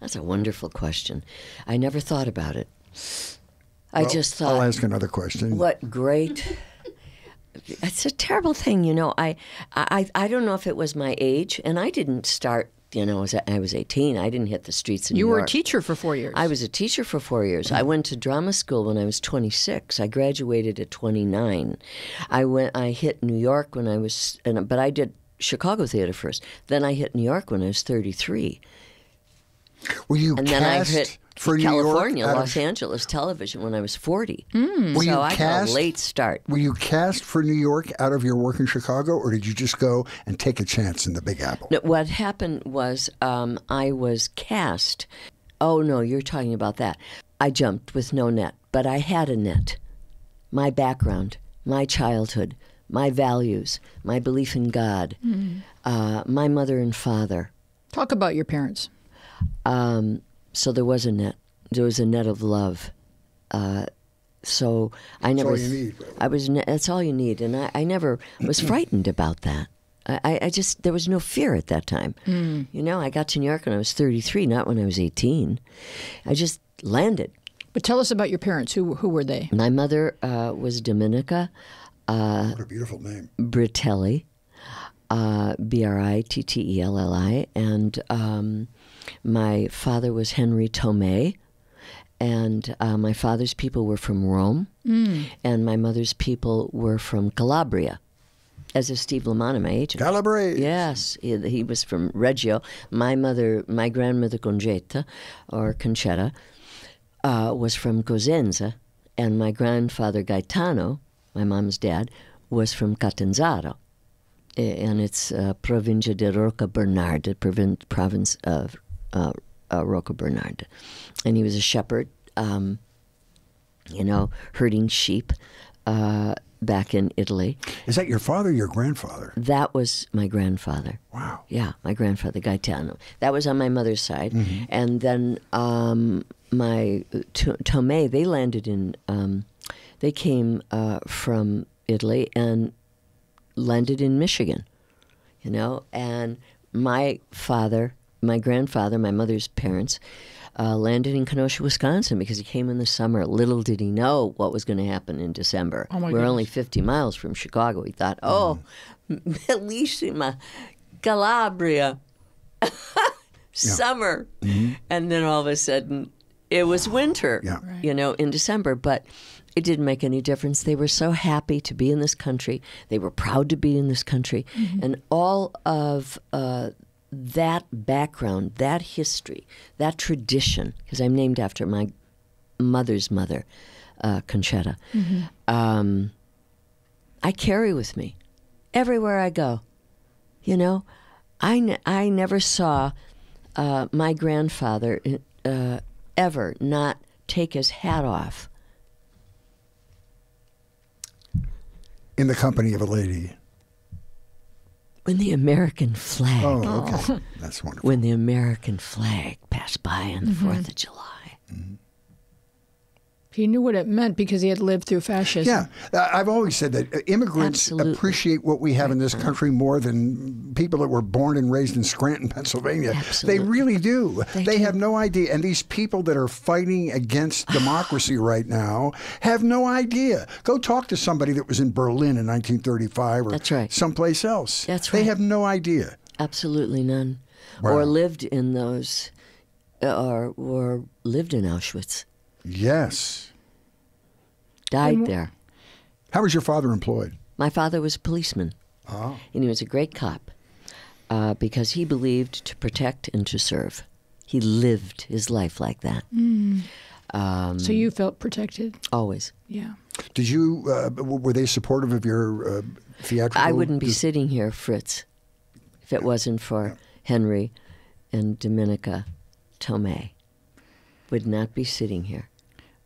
That's a wonderful question. I never thought about it. I well, just thought. I'll ask another question. What great it's a terrible thing, you know. I, I, I don't know if it was my age, and I didn't start. You know, I was 18. I didn't hit the streets in you New were York. a teacher for four years. I was a teacher for four years. I went to drama school when I was 26. I graduated at 29. I went. I hit New York when I was, but I did Chicago theater first. Then I hit New York when I was 33. Were you and cast then I hit for California, New York, Los of... Angeles television when I was 40. Mm. Were so you I cast, got a late start. Were you cast for New York out of your work in Chicago, or did you just go and take a chance in the Big Apple? No, what happened was um, I was cast. Oh, no, you're talking about that. I jumped with no net, but I had a net. My background, my childhood, my values, my belief in God, mm. uh, my mother and father. Talk about your parents. Um, so there was a net. There was a net of love. Uh, so I never. That's all you need. I was. That's all you need, and I, I never was frightened about that. I, I just there was no fear at that time. Mm. You know, I got to New York when I was 33, not when I was 18. I just landed. But tell us about your parents. Who who were they? My mother uh, was Dominica. Uh, what a beautiful name. Britelli, uh, B R I T T E L L I, and um, my father was Henry Tomei, and uh, my father's people were from Rome, and my mother's people were from Calabria. As is Steve Lamont, my agent. Calabrese. Yes, he, he was from Reggio. My mother, my grandmother Concetta, or Concetta, uh, was from Cosenza, and my grandfather Gaetano, my mom's dad, was from Catanzaro, and it's uh, Provincia di Rocca Bernarda, provin- province of uh, uh, Rocca Bernarda, and he was a shepherd, um, you know, herding sheep uh, back in Italy. Is that your father or your grandfather? That was my grandfather. Wow. Yeah, my grandfather Gaetano. That was on my mother's side, and then um, my to- Tomei. They landed in. Um, they came uh, from Italy and landed in Michigan. You know, and my father, my grandfather, my mother's parents. Uh, landed in Kenosha, Wisconsin, because he came in the summer. Little did he know what was going to happen in December. Oh, my We're only 50 miles from Chicago. He thought, oh, bellissima, Calabria, summer. And then all of a sudden, it was winter, Yeah. Right. you know, in December. But it didn't make any difference. They were so happy to be in this country. They were proud to be in this country. And all of uh, that background, that history, that tradition, because I'm named after my mother's mother, uh, Concetta, um, I carry with me everywhere I go. You know, I, I never saw uh, my grandfather uh, ever not take his hat off. In the company of a lady. When the American flag, Oh, okay. That's wonderful. when the American flag passed by on the mm-hmm. 4th of July. Mm-hmm. He knew what it meant because he had lived through fascism. Yeah, Uh, I've always said that uh, immigrants Absolutely. appreciate what we have in this country more than people that were born and raised in Scranton, Pennsylvania. Absolutely. They really do. They They, do. have no idea. And these people that are fighting against democracy right now have no idea. Go talk to somebody that was in Berlin in 1935 or That's right. someplace else. That's right. They have no idea. Absolutely none. Wow. Or lived in those, uh, or, or lived in Auschwitz, Yes. Died there. How was your father employed? My father was a policeman, Oh. and he was a great cop uh, because he believed to protect and to serve. He lived his life like that. Um, So you felt protected. always. Yeah. Did you, uh, were they supportive of your uh, theatrical? I wouldn't be sitting here, Fritz, if it wasn't for Henry and Dominica Tomei. Would not be sitting here.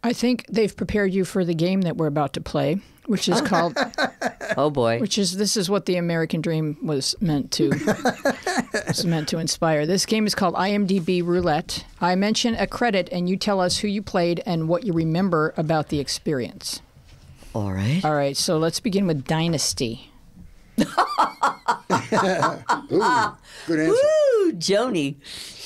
I think they've prepared you for the game that we're about to play, which is oh. called Oh boy. which is this is what the American dream was meant to was meant to inspire. This game is called IMDb Roulette. I mention a credit and you tell us who you played and what you remember about the experience. All right. All right, so let's begin with Dynasty. Ooh, Good answer. Woo, Joni.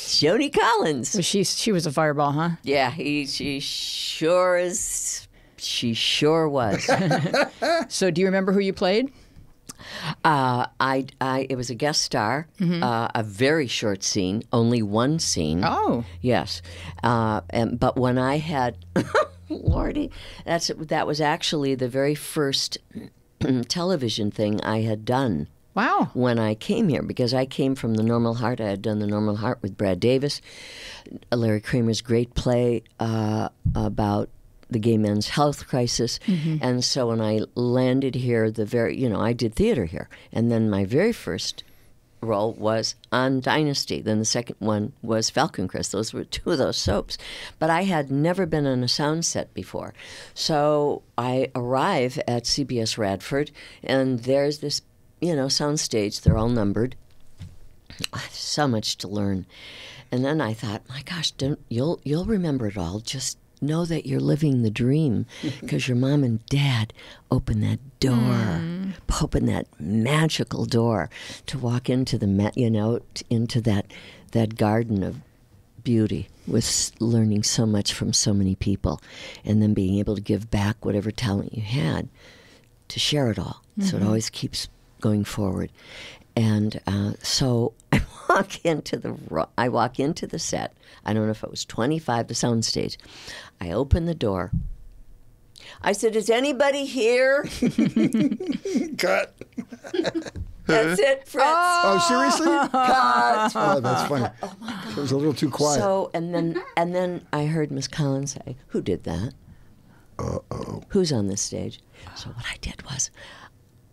Joni Collins. So she she was a fireball, huh? Yeah, he she sure is she sure was. So do you remember who you played? uh, I I it was a guest star, uh, a very short scene, only one scene. Oh, Yes, uh, and, but when I had, Lordy, that's that was actually the very first television thing I had done wow. when I came here because I came from the Normal Heart. I had done the Normal Heart with Brad Davis, Larry Kramer's great play uh, about the gay men's health crisis, and so when I landed here, the very you know I did theater here, and then my very first role was on Dynasty. Then the second one was Falcon Crest. Those were two of those soaps. But I had never been on a sound set before. So I arrive at CBS Radford, and there's this, you know, soundstage. They're all numbered. So much to learn. And then I thought, my gosh, don't you'll you'll remember it all. Just know that you're living the dream because your mom and dad opened that door, mm. opened that magical door to walk into the you know into that that garden of beauty with learning so much from so many people and then being able to give back whatever talent you had to share it all so it mm-hmm. always keeps going forward and uh, so I walk into the I walk into the set. I don't know if it was 25 the soundstage. I open the door. I said, "Is anybody here?" Cut. That's it, Fritz. Oh, seriously? Cut. Oh, that's funny. It was a little too quiet. So and then and then I heard Miss Collins say, "Who did that? Uh oh. Who's on this stage?" So what I did was,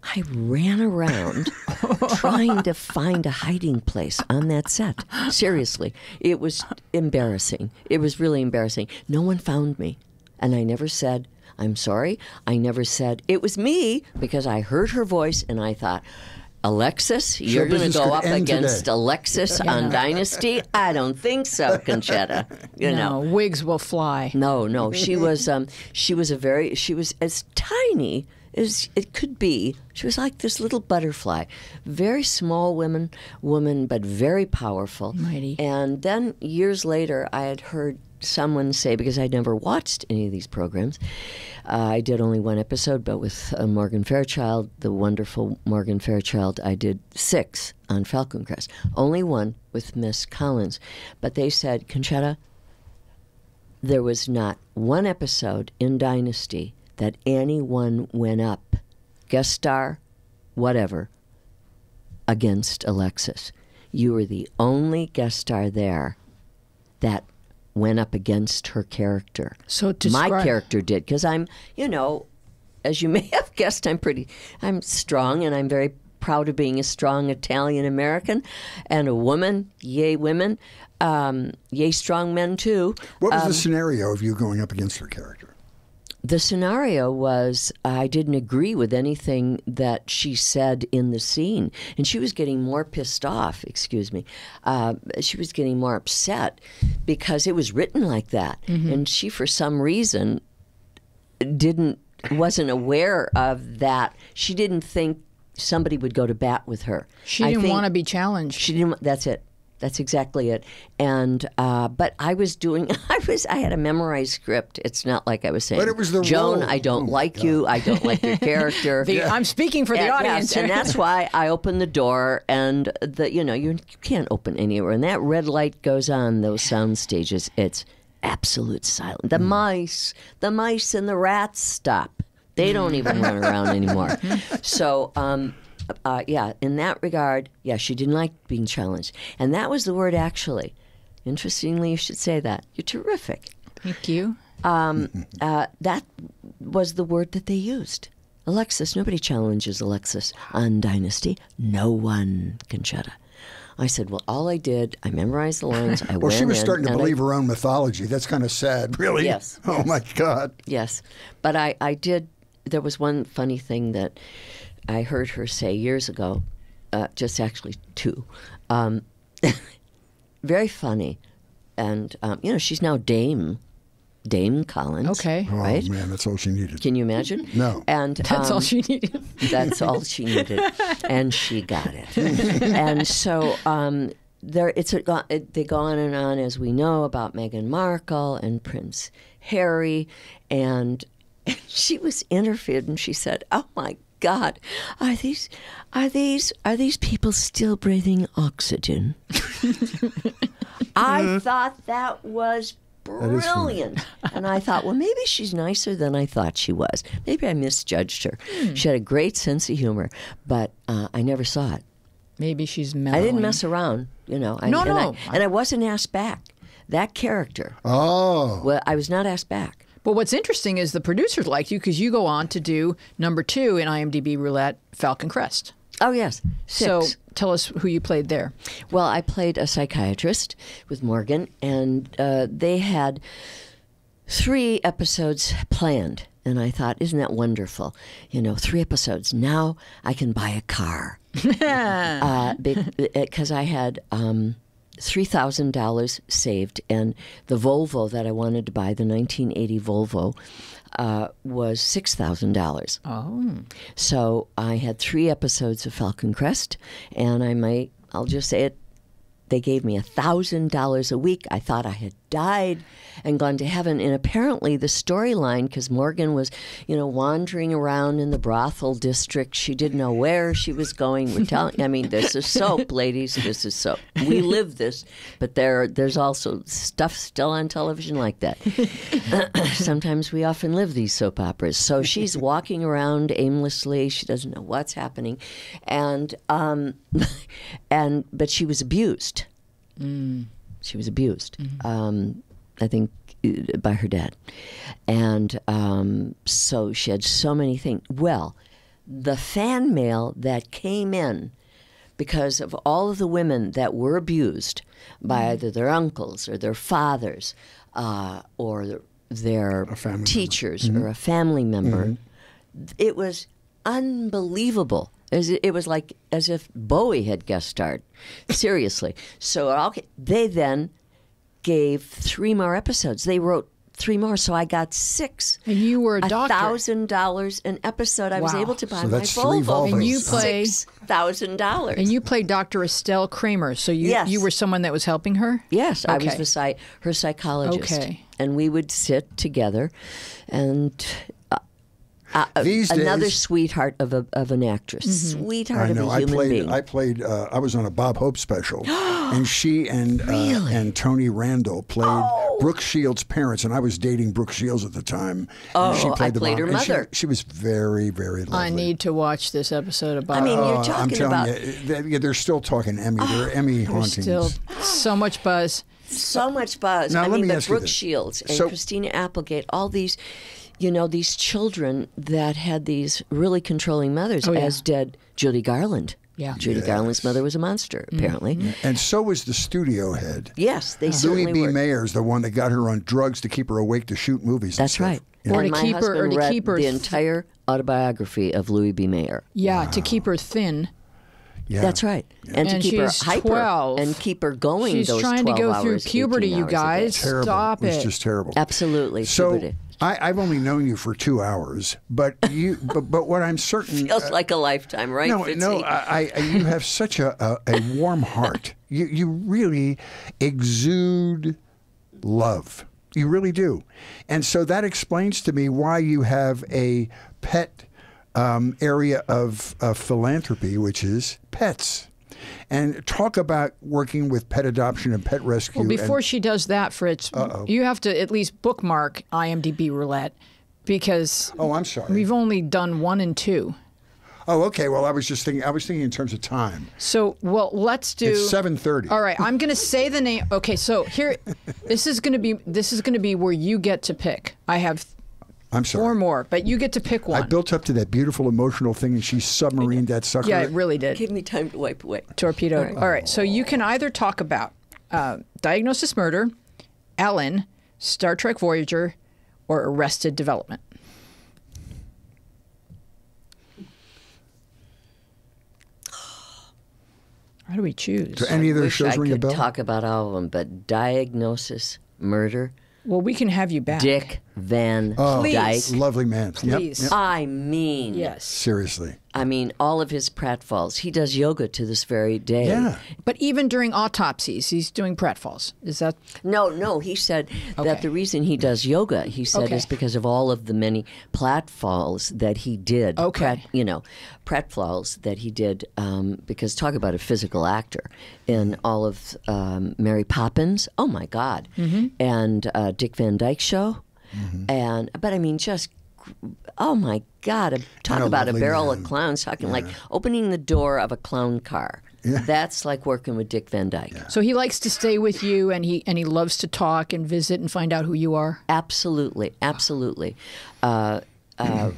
I ran around trying to find a hiding place on that set. Seriously, it was embarrassing. It was really embarrassing. No one found me, and I never said. I'm sorry. I never said it was me because I heard her voice and I thought, Alexis, you're going to go up against today. Alexis on Dynasty? I don't think so, Concetta. You know. wigs will fly. No, no. She was um she was a very she was as tiny as it could be. She was like this little butterfly. Very small woman woman but very powerful. Mighty. And then years later I had heard someone say because I'd never watched any of these programs. Uh, I did only one episode, but with uh, Morgan Fairchild, the wonderful Morgan Fairchild, I did six on Falcon Crest. Only one with Miss Collins. But they said, Concetta, there was not one episode in Dynasty that anyone went up, guest star, whatever, against Alexis. You were the only guest star there that went up against her character. So my character did because I'm, you know, as you may have guessed, I'm pretty, I'm strong and I'm very proud of being a strong Italian American and a woman. Yay, women. Um, yay, strong men too. What was Um, the scenario of you going up against her character? The scenario was I didn't agree with anything that she said in the scene, and she was getting more pissed off. Excuse me, uh, she was getting more upset because it was written like that, and she, for some reason, didn't wasn't aware of that. She didn't think somebody would go to bat with her. She didn't want to be challenged. she didn't. That's it. That's exactly it. And uh, but I was doing. I was. I had a memorized script. It's not like I was saying. But it was the Joan. role. I don't Oh, my like you. I don't like your character. The- I'm speaking for the audience. yes, and that's why I opened the door. And the you know you you can't open anywhere. And that red light goes on those sound stages. It's absolute silence. The mice, the mice and the rats stop. They don't even run around anymore. So, um, uh, yeah, in that regard, yeah, she didn't like being challenged. And that was the word actually. Interestingly, you should say that. You're terrific. Thank you. Um, uh, that was the word that they used. Alexis, nobody challenges Alexis on Dynasty. No one, can shut Concetta. I said, well, all I did, I memorized the lines. I Well, she was in, starting to and I- believe her own mythology. That's kind of sad, really. Yes, Oh my God. Yes, but I, I did. There was one funny thing that I heard her say years ago, uh, just actually two. Um, very funny, and um, you know she's now Dame, Dame Collins. Okay. Oh right? man, that's all she needed. Can you imagine? No. And That's all um, she needed. that's all she needed, and she got it. and so um, there, it's a, go- it, they go on and on, as we know, about Meghan Markle and Prince Harry, and she was interviewed, and she said, "Oh my God, are these, are these, are these people still breathing oxygen?" I thought that was brilliant. and I thought, well, maybe she's nicer than I thought she was. Maybe I misjudged her. She had a great sense of humor, but uh, I never saw it. Maybe she's I didn't mess around, you know. I, No, and no. I, and I wasn't asked back. That character, Oh. well, I was not asked back. But what's interesting is the producers liked you because you go on to do number two in IMDb Roulette, Falcon Crest. Oh yes, six. So tell us who you played there. Well, I played a psychiatrist with Morgan, and uh, they had three episodes planned. And I thought, isn't that wonderful? You know, three episodes. Now I can buy a car. Because I had um, $3,000 saved, and the Volvo that I wanted to buy, the 1980 Volvo, uh, was $6,000. Oh. So I had three episodes of Falcon Crest, and I might, I'll just say it, they gave me a thousand dollars a week. I thought I had died and gone to heaven. And apparently, the storyline, because Morgan was, you know, wandering around in the brothel district, she didn't know where she was going. We're telling, I mean, this is soap, ladies. This is soap. We live this, but there, there's also stuff still on television like that. Sometimes we often live these soap operas. So she's walking around aimlessly. She doesn't know what's happening, and um, and but she was abused. She was abused. Um, I think uh, by her dad, and um, so she had so many things. Well, the fan mail that came in because of all of the women that were abused by either their uncles or their fathers uh, or their teachers or a family member. It was unbelievable. As it it was like as if Bowie had guest starred. Seriously. So okay, they then gave three more episodes. They wrote three more, so I got six. And you were a doctor. thousand dollars an episode. I was able to buy So my that's three Volvo. Volvos. And you play- six thousand dollars. And you played Dr. Estelle Kramer, so you Yes. you were someone that was helping her. Yes, I was Okay. the her psychologist. Okay. And we would sit together and uh, uh, These another days- sweetheart of a, of an actress, Mm-hmm. sweetheart I know. of a I human played. being. I played. Uh, I was on a Bob Hope special, and she and uh, Really? and Tony Randall played Brooke Shields' parents, and I was dating Brooke Shields at the time. Oh, and she I played the played mom, her and she- mother. She, was very, very lovely. I need to watch this episode of Bob. I mean, Oh, you're I'm talking telling about you, they, yeah, they're still talking Emmy. They're Emmy There's hauntings. still so much buzz. so much buzz. Now, I let mean, me but ask you Brooke this. Shields and So- Christina Applegate, all these, you know, these children that had these really controlling mothers, Oh, yeah. as did Judy Garland. Yeah. Judy Garland's mother was a monster, Mm-hmm. apparently. and so was the studio head. Yes, they Louis certainly B. were. Mayer's the one that got her on drugs to keep her awake to shoot movies. and That's stuff. right. Or to my keep her- or to read keep her the th- entire autobiography of Louis B. Mayer. Yeah, to keep her thin. Yeah. That's right, and to And keep her hyper 12. and keep her going. She's those trying to 12 go through puberty, you hours a day. guys. terrible. Stop it was it. just terrible. Absolutely, So puberty. I, I've only known you for two hours, but you, but, but what I'm certain Feels like a lifetime, right? No, Fitzy? no, I, I, you have such a, a, a warm heart. You, you really exude love. You really do. And so that explains to me why you have a pet um, area of, of philanthropy, which is pets. And talk about working with pet adoption and pet rescue. Well, before and, she does that, Fritz, you have to at least bookmark IMDb Roulette because oh, I'm sorry. we've only done one and two. Oh, okay. Well, I was just thinking. I was thinking in terms of time. So, well, let's do. It's seven thirty. All right, I'm going to say the name. Okay, so here, this is going to be this is going to be where you get to pick. I have I'm sorry. four more, but you get to pick one. I built up to that beautiful emotional thing, and she submarined that sucker. yeah, it really did. Give me time to wipe away. Torpedo. All right. so you can either talk about uh, Diagnosis Murder, Ellen, Star Trek Voyager, or Arrested Development. How do we choose? Do any of those shows I ring a could bell? talk about all of them, but diagnosis, murder, Well, we can have you back. Dick Van Oh, Dyke. lovely man. Yep, Please. yep. I mean, Yes. Seriously. I mean, all of his pratfalls. He does yoga to this very day. Yeah. But even during autopsies, he's doing pratfalls. Is that No, no. He said Okay. that the reason he does yoga, he said, Okay. is because of all of the many pratfalls that he did. Okay. Prat, you know, pratfalls that he did. Um, because talk about a physical actor in all of um, Mary Poppins. Oh my God. Mm-hmm. And uh, Dick Van Dyke Show. And but I mean, just oh my God! Talk a about a barrel man. of clowns. Talking like opening the door of a clown car. That's like working with Dick Van Dyke. so? He likes to stay with you, and he and he loves to talk and visit and find out who you are. Absolutely, absolutely. Uh, uh,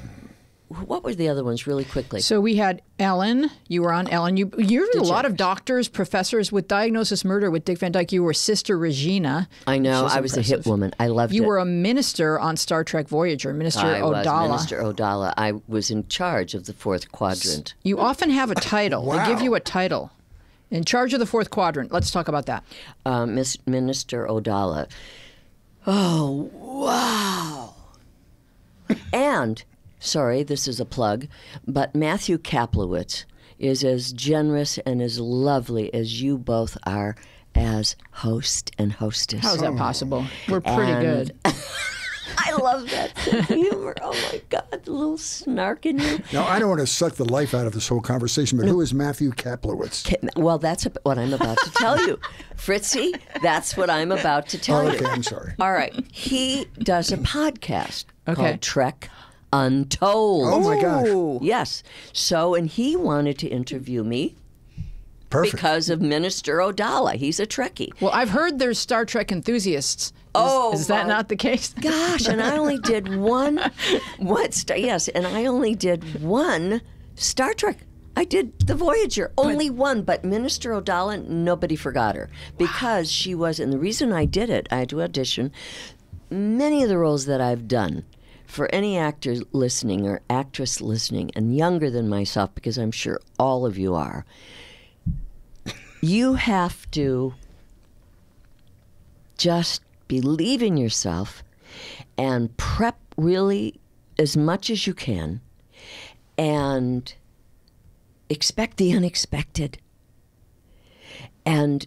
what were the other ones, really quickly? So we had Ellen. You were on Ellen. You you're a lot of doctors, professors with Diagnosis Murder with Dick Van Dyke. You were Sister Regina. I know I was a hit woman. I loved You it. were a minister on Star Trek Voyager, Minister I was Odala. Minister Odala. I was in charge of the fourth quadrant. You often have a title. They give you a title. In charge of the fourth quadrant. Let's talk about that. Uh, Miss Minister Odala. Oh wow! and sorry, this is a plug, but Matthew Kaplowitz is as generous and as lovely as you both are. as host and hostess. How's that possible? Oh. We're pretty And- good. I love that humor. Oh my God, the little snark in you. Now, I don't want to suck the life out of this whole conversation, but who is Matthew Kaplowitz? Well, that's what I'm about to tell you. Fritzy, that's what I'm about to tell Oh, you. okay, I'm sorry. All right. He does a podcast Okay. called Trek Untold. Oh, my gosh. Yes. So, and he wanted to interview me Perfect. because of Minister Odala. He's a Trekkie. Well, I've heard there's Star Trek enthusiasts. Is, Oh, is that my not the case? Gosh, and I only did one. What? Star, yes, and I only did one Star Trek. I did the Voyager, only one. But Minister Odala, nobody forgot her because she was. And the reason I did it, I had to audition. Many of the roles that I've done, for any actor listening or actress listening, and younger than myself, because I'm sure all of you are, you have to just believe in yourself and prep really as much as you can and expect the unexpected and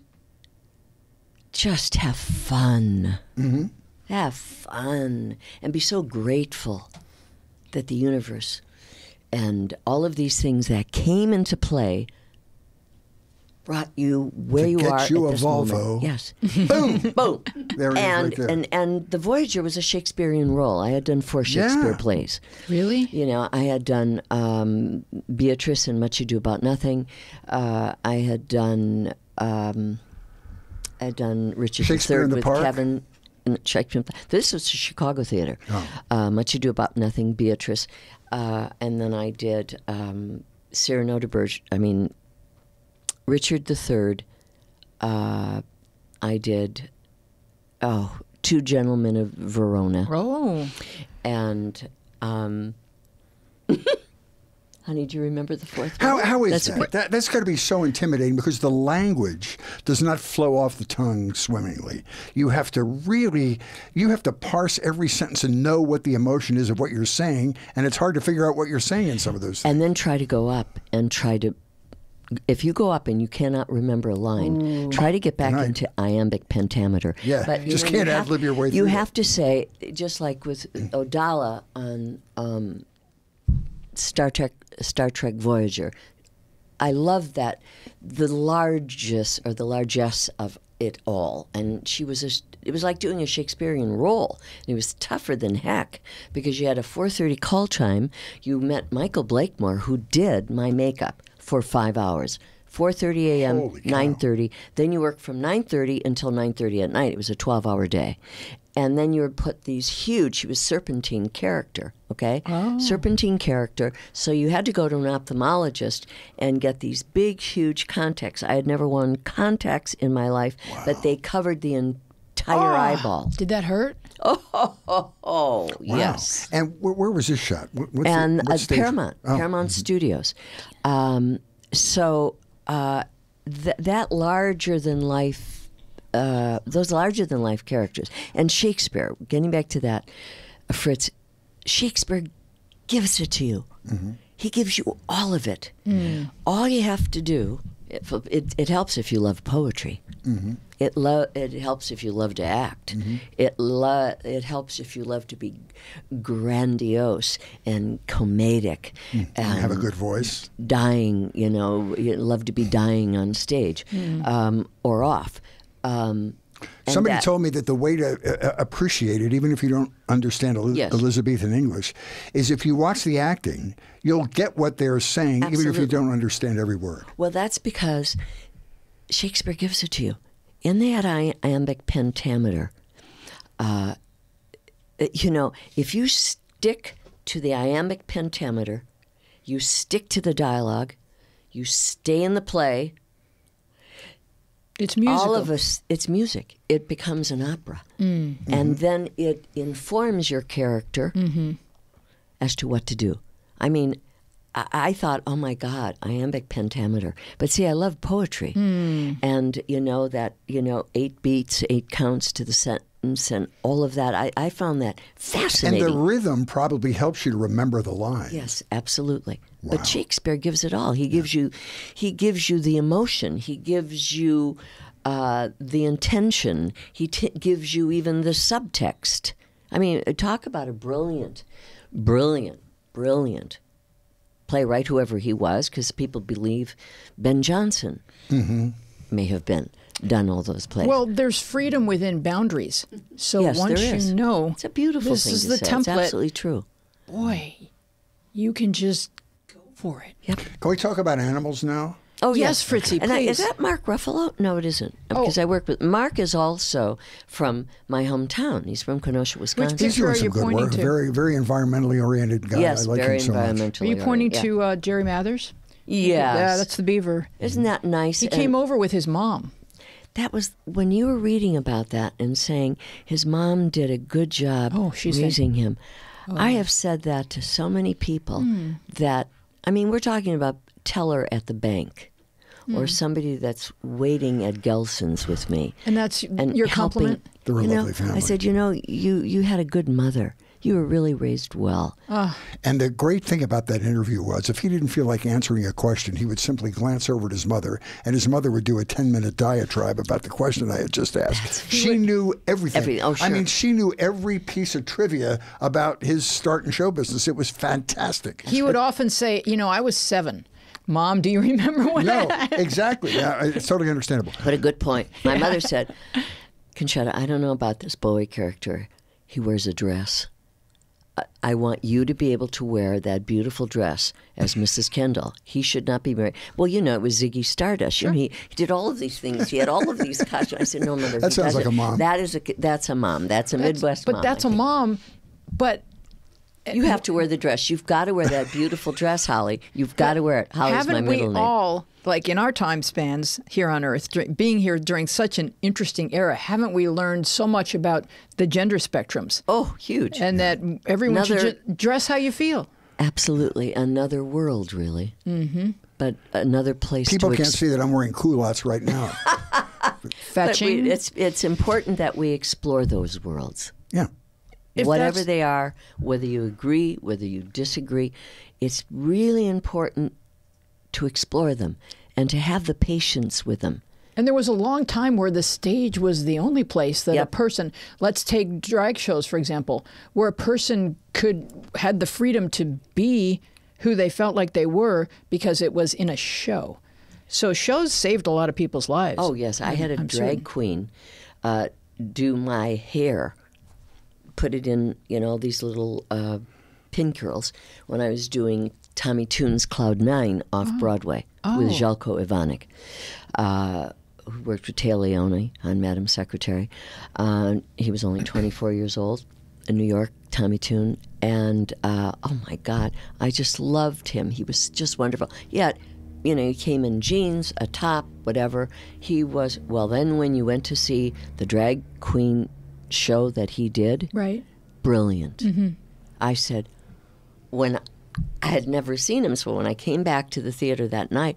just have fun. Mm-hmm. Have fun and be so grateful that the universe and all of these things that came into play brought you where To you get are you at a this Volvo. moment. Yes. Boom. Boom. There it is and, right there. and and the Voyager was a Shakespearean role. I had done four Shakespeare Yeah. plays. Really? You know, I had done um, Beatrice in Much Ado About Nothing. Uh, I had done um, I had done Richard Shakespeare III in the with Park? Kevin. In Shakespeare. This was the Chicago Theater. Oh. Uh, Much Ado About Nothing, Beatrice, uh, and then I did um, Cyrano de Bergerac. I mean, Richard III. Uh, I did. Oh, Two Gentlemen of Verona Oh, and um, honey, do you remember the fourth? How, how is That's that? that? That's got to be so intimidating because the language does not flow off the tongue swimmingly. You have to really, you have to parse every sentence and know what the emotion is of what you're saying, and it's hard to figure out what you're saying in some of those things. and then try to go up and try to. If you go up and you cannot remember a line, try to get back into iambic pentameter. Yeah, but just know, can't you have- ad-lib your way through. You through have to say, just like with Odala on um, Star Trek, Star Trek Voyager. I love that the largest or the largesse of it all, and she was a. It was like doing a Shakespearean role. And it was tougher than heck because you had a 4:30 call time. You met Michael Blakemore, who did my makeup for five hours. 4:30 a.m., 9:30. Then you worked from 9:30 until 9:30 at night. It was a 12-hour day, and then you would put these huge. She was serpentine character, okay? Serpentine character. So you had to go to an ophthalmologist and get these big, huge contacts. I had never worn contacts in my life, but they covered the entire eyeball. did that hurt? Oh, Wow. yes. And where, where was this shot? What, what's the- and what uh, station? Paramount, Oh. Paramount Studios. Um, so uh, th- that larger than life, uh, those larger than life characters, and Shakespeare. Getting back to that, uh, Fritz, Shakespeare gives it to you. He gives you all of it. All you have to do. It, it, it helps if you love poetry. It lo- it helps if you love to act. It lo- it helps if you love to be grandiose and comedic and Have a good voice. dying. You know, you love to be dying on stage um, or off. Um, Somebody that- told me that the way to uh, uh, appreciate it, even if you don't understand Eli- Yes. Elizabethan English, is if you watch the acting, you'll get what they're saying, even if you don't understand every word. Well, that's because Shakespeare gives it to you. In that iambic pentameter, uh, you know, if you stick to the iambic pentameter, you stick to the dialogue, you stay in the play, It's musical. all of us, it's music. It becomes an opera. Mm-hmm. And then it informs your character mm-hmm. as to what to do. I mean, I, I thought, oh my God, iambic pentameter. But see, I love poetry. Mm. And, you know, that, you know, eight beats, eight counts to the sentence and all of that. I, I found that fascinating. And the rhythm probably helps you to remember the line. Yes, absolutely. But Shakespeare gives it all. He gives you, he gives you the emotion. He gives you uh, the intention. He t- gives you even the subtext. I mean, talk about a brilliant, brilliant, brilliant playwright, whoever he was, because people believe Ben Jonson may have been done all those plays. Well, there's freedom within boundaries. So yes, once there is. you know it's a beautiful this thing is to the say. It's absolutely true. boy, you can just go for it. Yep. Can we talk about animals now? Oh Yes, Fritzy, And I, is that Mark Ruffalo? No, it isn't. Oh. Because I work with Mark. Is also from my hometown. He's from Kenosha, Wisconsin. Which He's doing are some you good pointing work. to? Very, very environmentally oriented guy. yes, I like very him so much. environmentally. Are you pointing oriented. to uh, Jerry Mathers? Yes. Yeah, that's the beaver. Isn't that nice? He And came over with his mom. That was when you were reading about that and saying his mom did a good job Oh, she said- raising him. Oh, I have said that to so many people hmm. that I mean, we're talking about teller at the bank. Hmm. Or somebody that's waiting at Gelson's with me. And that's and your helping- compliment? They're a you know, lovely family. I said, you know, you you had a good mother. You were really raised well. Ah. And the great thing about that interview was if he didn't feel like answering a question, he would simply glance over at his mother, and his mother would do a 10 minute diatribe about the question I had just asked. She knew everything. Everything. Oh, I mean, she knew every piece of trivia about his start in show business. It was fantastic. He would often say, you know, I was seven. Mom, do you remember when? no, exactly. Yeah, it's totally understandable. But a good point. My mother said, Concetta, I don't know about this Bowie character. He wears a dress. I- I want you to be able to wear that beautiful dress as Mrs. Kendal. He should not be married. Well, you know, it was Ziggy Stardust. You know, he, he did all of these things. He had all of these costumes. I said, no, mother. That sounds like doesn't. a mom. That is a, that's a mom. That's a Midwest but mom. that's I a think. mom. But You have to wear the dress. You've got to wear that beautiful dress, Holly. You've got to wear it. Holly's my haven't we middle name. all, like in our time spans here on Earth, being here during such an interesting era, haven't we learned so much about the gender spectrums oh, huge. and that everyone should Another- ju- dress how you feel? Absolutely. Another world, really. Mm-hmm. But another place People to can't ex- see that I'm wearing culottes right now. But we, Fetching. it's it's important that we explore those worlds, yeah. If whatever they are, whether you agree, whether you disagree. It's really important to explore them and to have the patience with them. And there was a long time where the stage was the only place that a person, let's take drag shows for example, where a person could had the freedom to be who they felt like they were because it was in a show. So shows saved a lot of people's lives. Oh yes, I had a I'm drag certain. queen uh, do my hair, put it in you know these little uh, pin curls when I was doing Tommy Tune's Cloud Nine off Broadway with Željko Ivanek, uh, who worked with Téa Leoni on Madam Secretary. Uh, he was only 24 years old in New York, Tommy Tune, and uh, oh my God, I just loved him. He was just wonderful. Yet, you know, he came in jeans, a top, whatever. He was well. Then, when you went to see the drag queen show that he did, Right. brilliant. I said, when I had never seen him, so when I came back to the theater that night,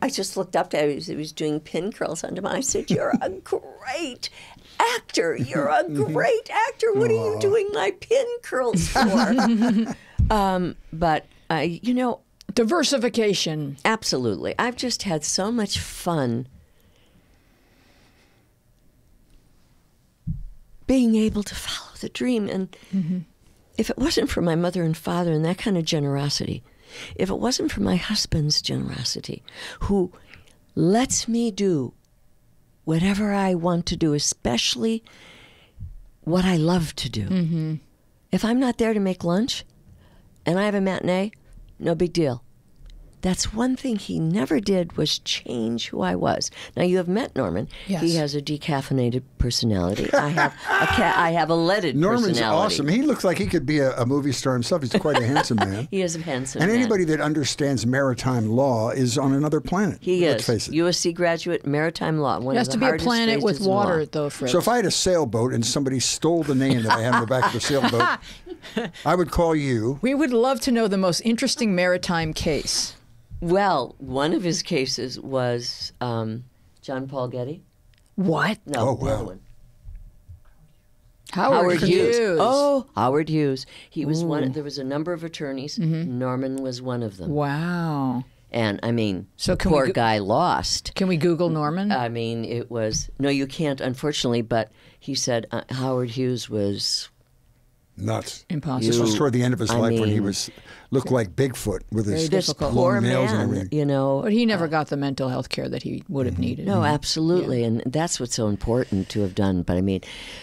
I just looked up to him. He was doing pin curls under my. I said, "You're a great actor. You're a great actor. What are you doing my pin curls for?" um, but uh, you know, Diversification. Absolutely. I've just had so much fun being able to follow the dream. And mm-hmm. if it wasn't for my mother and father and that kind of generosity, if it wasn't for my husband's generosity, who lets me do whatever I want to do, especially what I love to do. Mm-hmm. If I'm not there to make lunch and I have a matinee, no big deal. That's one thing he never did was change who I was. Now you have met Norman. Yes. He has a decaffeinated personality. I have a ca- I have a leaded Norman's personality. awesome. He looks like he could be a, a movie star himself. He's quite a handsome man. He is a handsome And man. anybody that understands maritime law is on another planet. he Let's is face it. USC graduate, maritime law. One It has to be a planet with phases in law. water, though, Fritz. So if I had a sailboat and somebody stole the name that I had on the back of the sailboat, I would call you. we would love to know the most interesting maritime case. Well, one of his cases was um, John Paul Getty. What? No, Oh, the other wow. one. Howard, Howard Hughes. Hughes. Oh, Howard Hughes. He was one. There was a number of attorneys. Norman was one of them. Wow. And I mean, So the poor go- guy lost. Can we Google Norman? I mean, it was no, you can't, unfortunately. But he said uh, Howard Hughes was Nuts. Impossible. This was toward the end of his I life when he was looked like Bigfoot with his this difficult. poor long nails and man. everything. You know, but he never uh, got the mental health care that he would have mm-hmm. needed. No, mm-hmm. absolutely, and that's what's so important to have done. But I mean,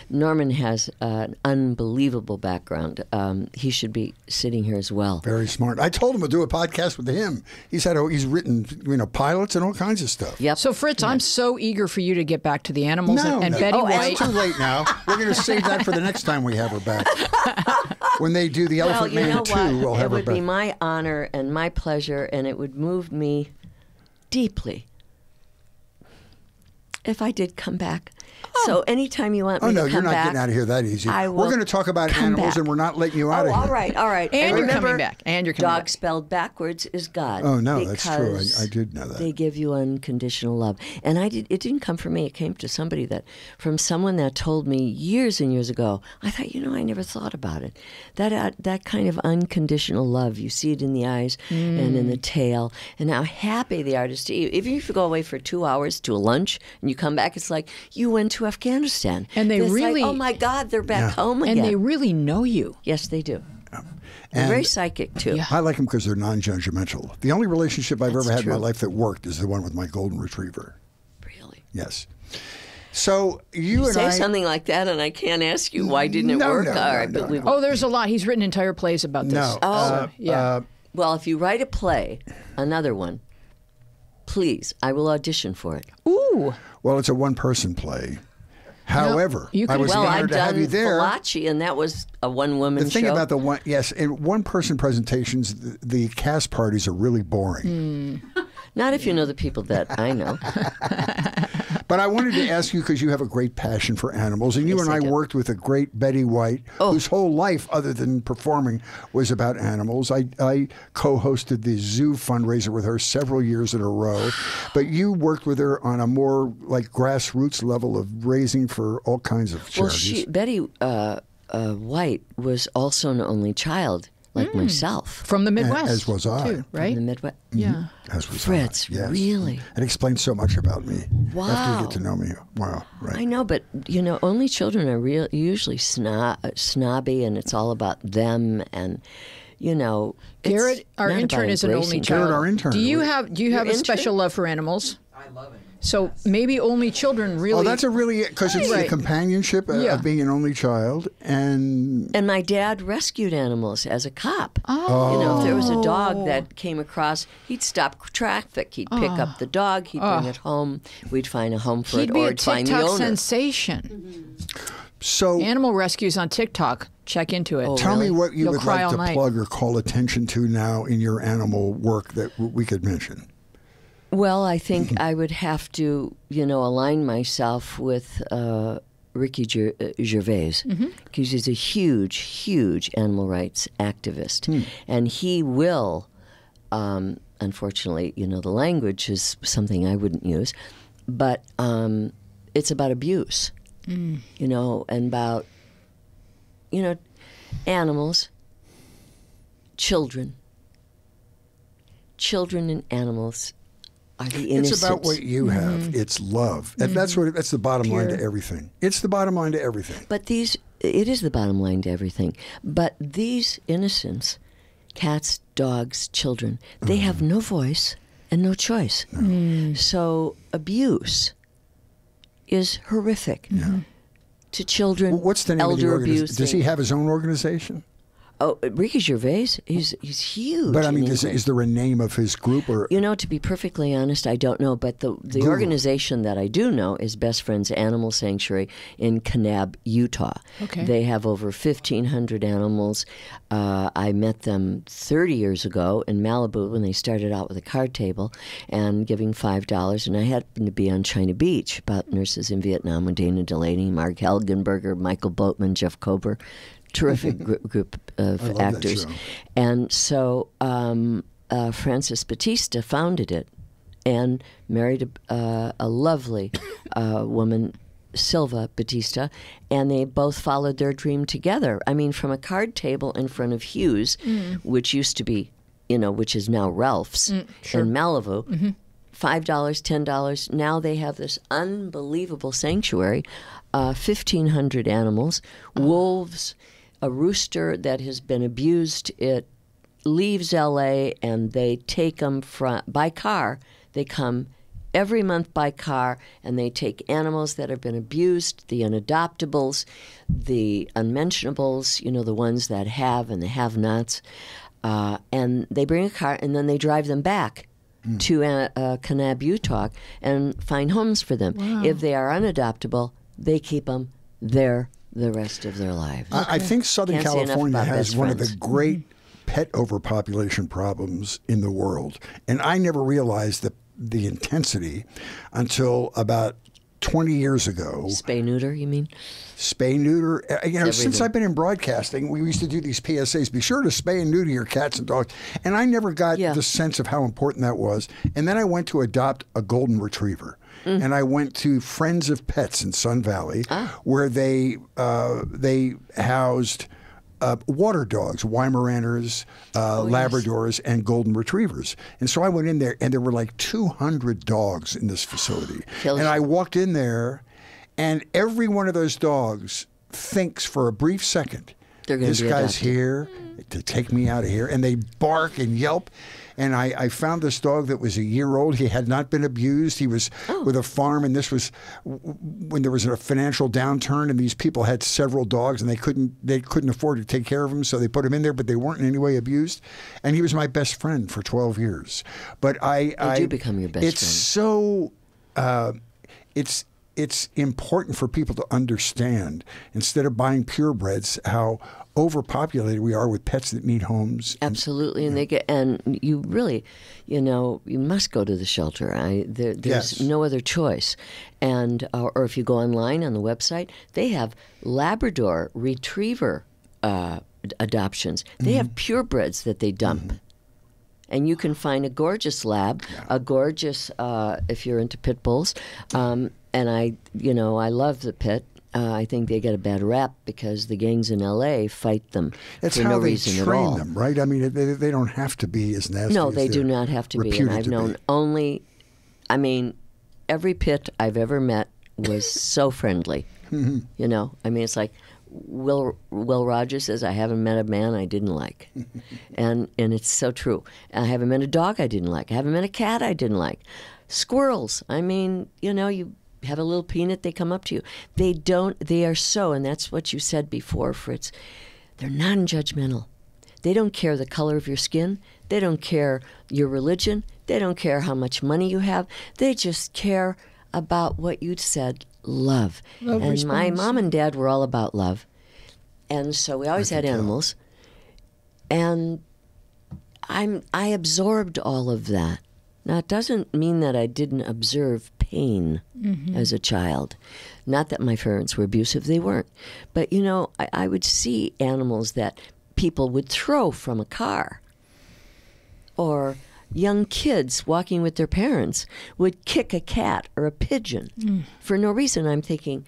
Norman has an unbelievable background. Um, he should be sitting here as well. Very smart. I told him to do a podcast with him. He's had a, oh, he's written you know pilots and all kinds of stuff. Yep. So Fritz, I'm so eager for you to get back to the animals No, and, and no. Betty Oh, White. It's too late now. We're going to save that for the next time we have her back. When they do the Elephant you Man know 2, we'll it have her would be my honor and my pleasure, and it would move me deeply if I did come back. So anytime you want me Oh to no, you're not back, getting out of here that easy. I We're going to talk about animals, back. and we're not letting you out Oh, of here. all right, all right. And you're remember, coming back. And you're coming dog back. spelled backwards is God. Oh, no, that's true. I- I did know that. They give you unconditional love, and I did. It didn't come from me. It came to somebody that, from someone that told me years and years ago. I thought, you know, I never thought about it. That uh, that kind of unconditional love, you see it in the eyes and in the tail, and how happy the artist is. Even if you go away for two hours to a lunch and you come back, it's like you went to Afghanistan, And they It's like, really- oh my God, they're back home again. and they really know you. yes, they do. They're And- very psychic too. Yeah. I like them because they're non-judgmental. The only relationship I've That's ever had in my life that worked is the one with my golden retriever. Really. Yes. So you, and Say I something like that, and I can't ask you why didn't it No, work. no, All no, right, no, but we no. Oh, there's a lot. He's written entire plays about this. no. Oh. uh, yeah. uh, well, if you write a play, another one, please, I will audition for it. Ooh. well, it's a one-person play. However, you I was well, honored I've to have you there. Fallaci, and that was a one-woman The thing show. about the one, yes, in one-person presentations, the, the cast parties are really boring. Hmm. Not if you know the people that I know. But I wanted to ask you because you have a great passion for animals, and you Yes, and I I, worked with a great Betty White, Oh. whose whole life, other than performing, was about animals. I, I co-hosted the zoo fundraiser with her several years in a row, but you worked with her on a more like grassroots level of raising for all kinds of well, charities. she Betty uh, uh, White was also an only child, like hmm. myself, From the Midwest. as was I. Too, right? in the Midwest. Yeah. Mm-hmm. as was Fritz, I. Yes. really? It explains so much about me. Wow. After you get to know me, wow, right? I know, but you know, only children are real usually snob, uh, snobby, and it's all about them. And you know, it's Garrett, our not intern about is an only child. Garrett, our intern. Do you have do you have a intern? special love for animals? I love it. So maybe only children oh, really. Oh, that's a really because it's the companionship of, Yeah. of being an only child, and And my dad rescued animals as a cop. Oh. You know, if there was a dog that oh. came across, he'd stop traffic. He'd pick up ah. the dog. He'd bring ah. it home. We'd find a home for He'd it, be or a he'd find the TikTok owner. sensation. so Animal rescues on TikTok. Check into it. Oh, Tell me what you You'll would like to night. plug or call attention to now in your animal work that we could mention. Well, I think I would have to, you know, align myself with uh, Ricky Ger- uh, Gervais. Because he's a huge, huge animal rights activist, and he will. Um, unfortunately, you know, the language is something I wouldn't use, but um, it's about abuse, you know, and about, you know, animals, children. Children and animals are the innocents. It's about what you have. It's love, and that's what that's the bottom line to Mm-hmm. Everything. It's the bottom line to everything. But these, it is the bottom line to everything. But these innocents, cats, dogs, children, they have Mm-hmm. no voice and no choice. So abuse is horrific to children. What's the name of the elder organization? abuse? Does he have his own organization? Oh, Ricky Gervais, he's he's huge. But I mean, is, is, there a name of his group or? You know, to be perfectly honest, I don't know, but the, the Google. organization that I do know is Best Friends Animal Sanctuary in Kanab, Utah. Okay. They have over 1,500 animals. Uh, I met them 30 years ago in Malibu when they started out with a card table and giving $5. And I happened to be on China Beach about nurses in Vietnam with Dana Delany, Marg Helgenberger, Michael Boatman, Jeff Kober. Terrific gr- group of love that actors. show. And so um, uh, Francis Battista founded it and married a, uh, a lovely uh, woman, Silva Battista, and they both followed their dream together. I mean, from a card table in front of Hughes, which used to be you know, which is now Ralph's in Malibu. Five dollars, ten dollars. Now they have this unbelievable sanctuary, uh, fifteen hundred animals, wolves, a rooster that has been abused. It leaves LA and they take them from by car. They come every month by car and they take animals that have been abused, the unadoptables, the unmentionables, you know, the ones that have and the have-nots, uh, and they bring a car and then they drive them back. To uh, uh, Kanab, Utah, and find homes for them. If they are unadoptable, they keep them there the rest of their lives. I, I think Southern Can't California has one of the great pet overpopulation problems in the world, and I never realized the the intensity until about. 20 years ago, Spay neuter, you mean? spay neuter. uh, You know, since. I've been in broadcasting, we used to do these PSAs. Be sure to spay and neuter your cats and dogs. And I never got Yeah. the sense of how important that was. And then I went to adopt a golden retriever. Mm. And I went to Friends of Pets in Sun Valley, Ah. where they uh, they housed. Uh, water dogs, Weimaraners, uh, Oh, Labradors, and Golden Retrievers. And so I went in there, and there were like 200 dogs in this facility. And. I walked in there, and every one of those dogs thinks for a brief second, this guy's adopted." here to take me out of here. And they bark and yelp. And I, I found this dog that was a year old. He had not been abused. He was Oh. with a farm, and this was when there was a financial downturn, and these people had several dogs, and they couldn't they couldn't afford to take care of him, so they put him in there. But they weren't in any way abused, and he was my best friend for twelve years. But I, I do become your best it's friend. so uh, it's it's important for people to understand instead of buying purebreds how overpopulated we are with pets that need homes. Absolutely, and they get and you really, you know, you must go to the shelter. I there, there's Yes. no other choice, and uh, or if you go online on the website, they have Labrador Retriever uh, adoptions. They have purebreds that they dump. And you can find a gorgeous lab, a gorgeous, uh, if you're into pit bulls. Um, and I, you know, I love the pit. Uh, I think they get a bad rap because the gangs in LA fight them That's for how no they reason at train all. them, right? I mean, they, they don't have to be as nasty. No, as they do not have to be. And I've known be. only, I mean, every pit I've ever met was so friendly. Mm-hmm. You know, I mean, it's like Will Will Rogers says, "I haven't met a man I didn't like," and and it's so true. I haven't met a dog I didn't like. I haven't met a cat I didn't like. Squirrels. I mean, you know, you have a little peanut, they come up to you. They don't. They are so, and that's what you said before, Fritz. They're non-judgmental. They don't care the color of your skin. They don't care your religion. They don't care how much money you have. They just care about what you said love. Love and my mom and dad were all about love. And so we always had animals. And I'm I absorbed all of that. Now it doesn't mean that I didn't observe pain as a child. Not that my parents were abusive, they weren't. But you know, I, I would see animals that people would throw from a car. Or young kids walking with their parents would kick a cat or a pigeon for no reason. I'm thinking,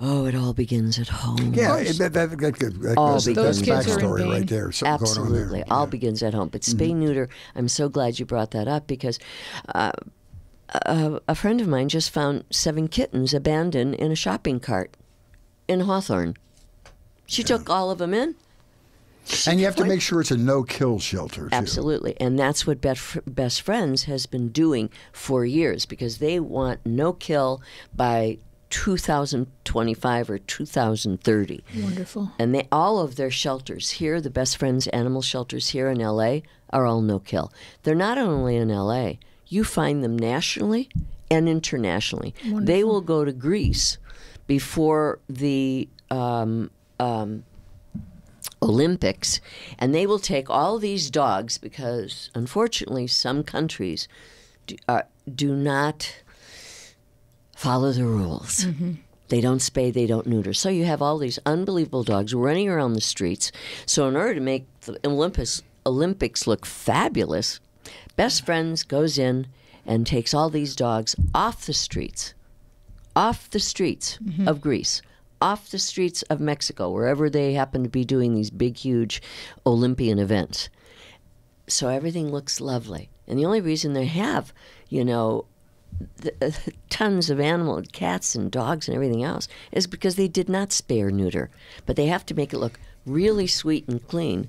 oh, it all begins at home. Yeah, that, that, that, that, that All goes, begins that's Those kids are in backstory right there. Something going on Absolutely. there. All Yeah. Mm-hmm. begins at home. But spay neuter, I'm so glad you brought that up because uh, a, a friend of mine just found seven kittens abandoned in a shopping cart in Hawthorne. She took all of them in. And you have to make sure it's a no-kill shelter. Too. Absolutely. And that's what Best, Best Friends has been doing for years because they want no kill by 2025 or 2030. Wonderful. And they all of their shelters here, the Best Friends animal shelters here in LA, are all no kill. They're not only in LA, you find them nationally and internationally. They will go to Greece before the um, um, Olympics, and they will take all these dogs because, unfortunately, some countries do, uh, do not follow the rules. They don't spay, they don't neuter. So you have all these unbelievable dogs running around the streets. So in order to make the Olympus Olympics look fabulous, Best Friends goes in and takes all these dogs off the streets, off the streets of Greece, off the streets of Mexico, wherever they happen to be doing these big, huge Olympian events. so everything looks lovely. And the only reason they have, you know, the, uh, tons of animal cats and dogs and everything else is because they did not spay or neuter. But they have to make it look really sweet and clean,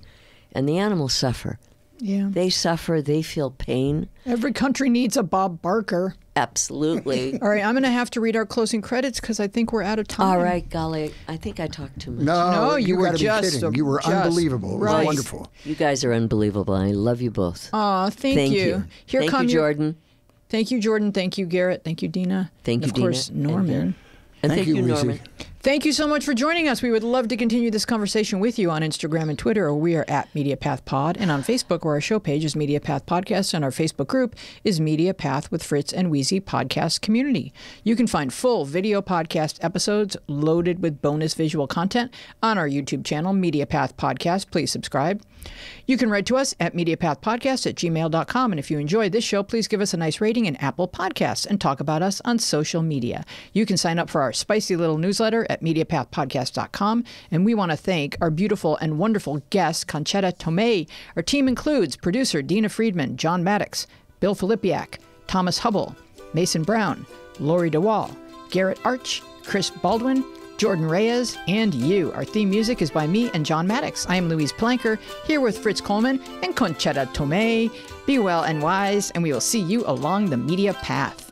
and the animals suffer. Yeah. They suffer. They feel pain. Every country needs a Bob Barker. Absolutely. All right, I'm going to have to read our closing credits because I think we're out of time. All right, golly, I think I talked too much. No, No, you you were just be a, you were just unbelievable. It was right. wonderful. You guys are unbelievable. I love you both. Aw, thank, you. Here Thank come you, your- Jordan. Thank you, Jordan. Thank you, Garrett. Thank you, Dina. Thank and you, of course, Dina and Norman. Garrett. And Thank thank, you, you, Weezy. Norman. Thank you so much for joining us. We would love to continue this conversation with you on Instagram and Twitter. We are at MediaPath Pod, and on Facebook, where our show page is MediaPath Podcast, and our Facebook group is MediaPath with Fritz and Weezy Podcast Community. You can find full video podcast episodes loaded with bonus visual content on our YouTube channel, MediaPath Podcast. Please subscribe. You can write to us at MediaPathPodcast at gmail.com. And if you enjoyed this show, please give us a nice rating in Apple Podcasts and talk about us on social media. You can sign up for our spicy little newsletter at MediaPathPodcast.com. And we want to thank our beautiful and wonderful guest, Concetta Tomei. Our team includes producer Dina Friedman, John Maddox, Bill Filipiak, Thomas Hubble, Mason Brown, Lori DeWall, Garrett Arch, Chris Baldwin, Jordan Reyes, and you. Our theme music is by me and John Maddox. I am Louise Palanker, here with Fritz Coleman and Concetta Tomei. Be well and wise, and we will see you along the media path.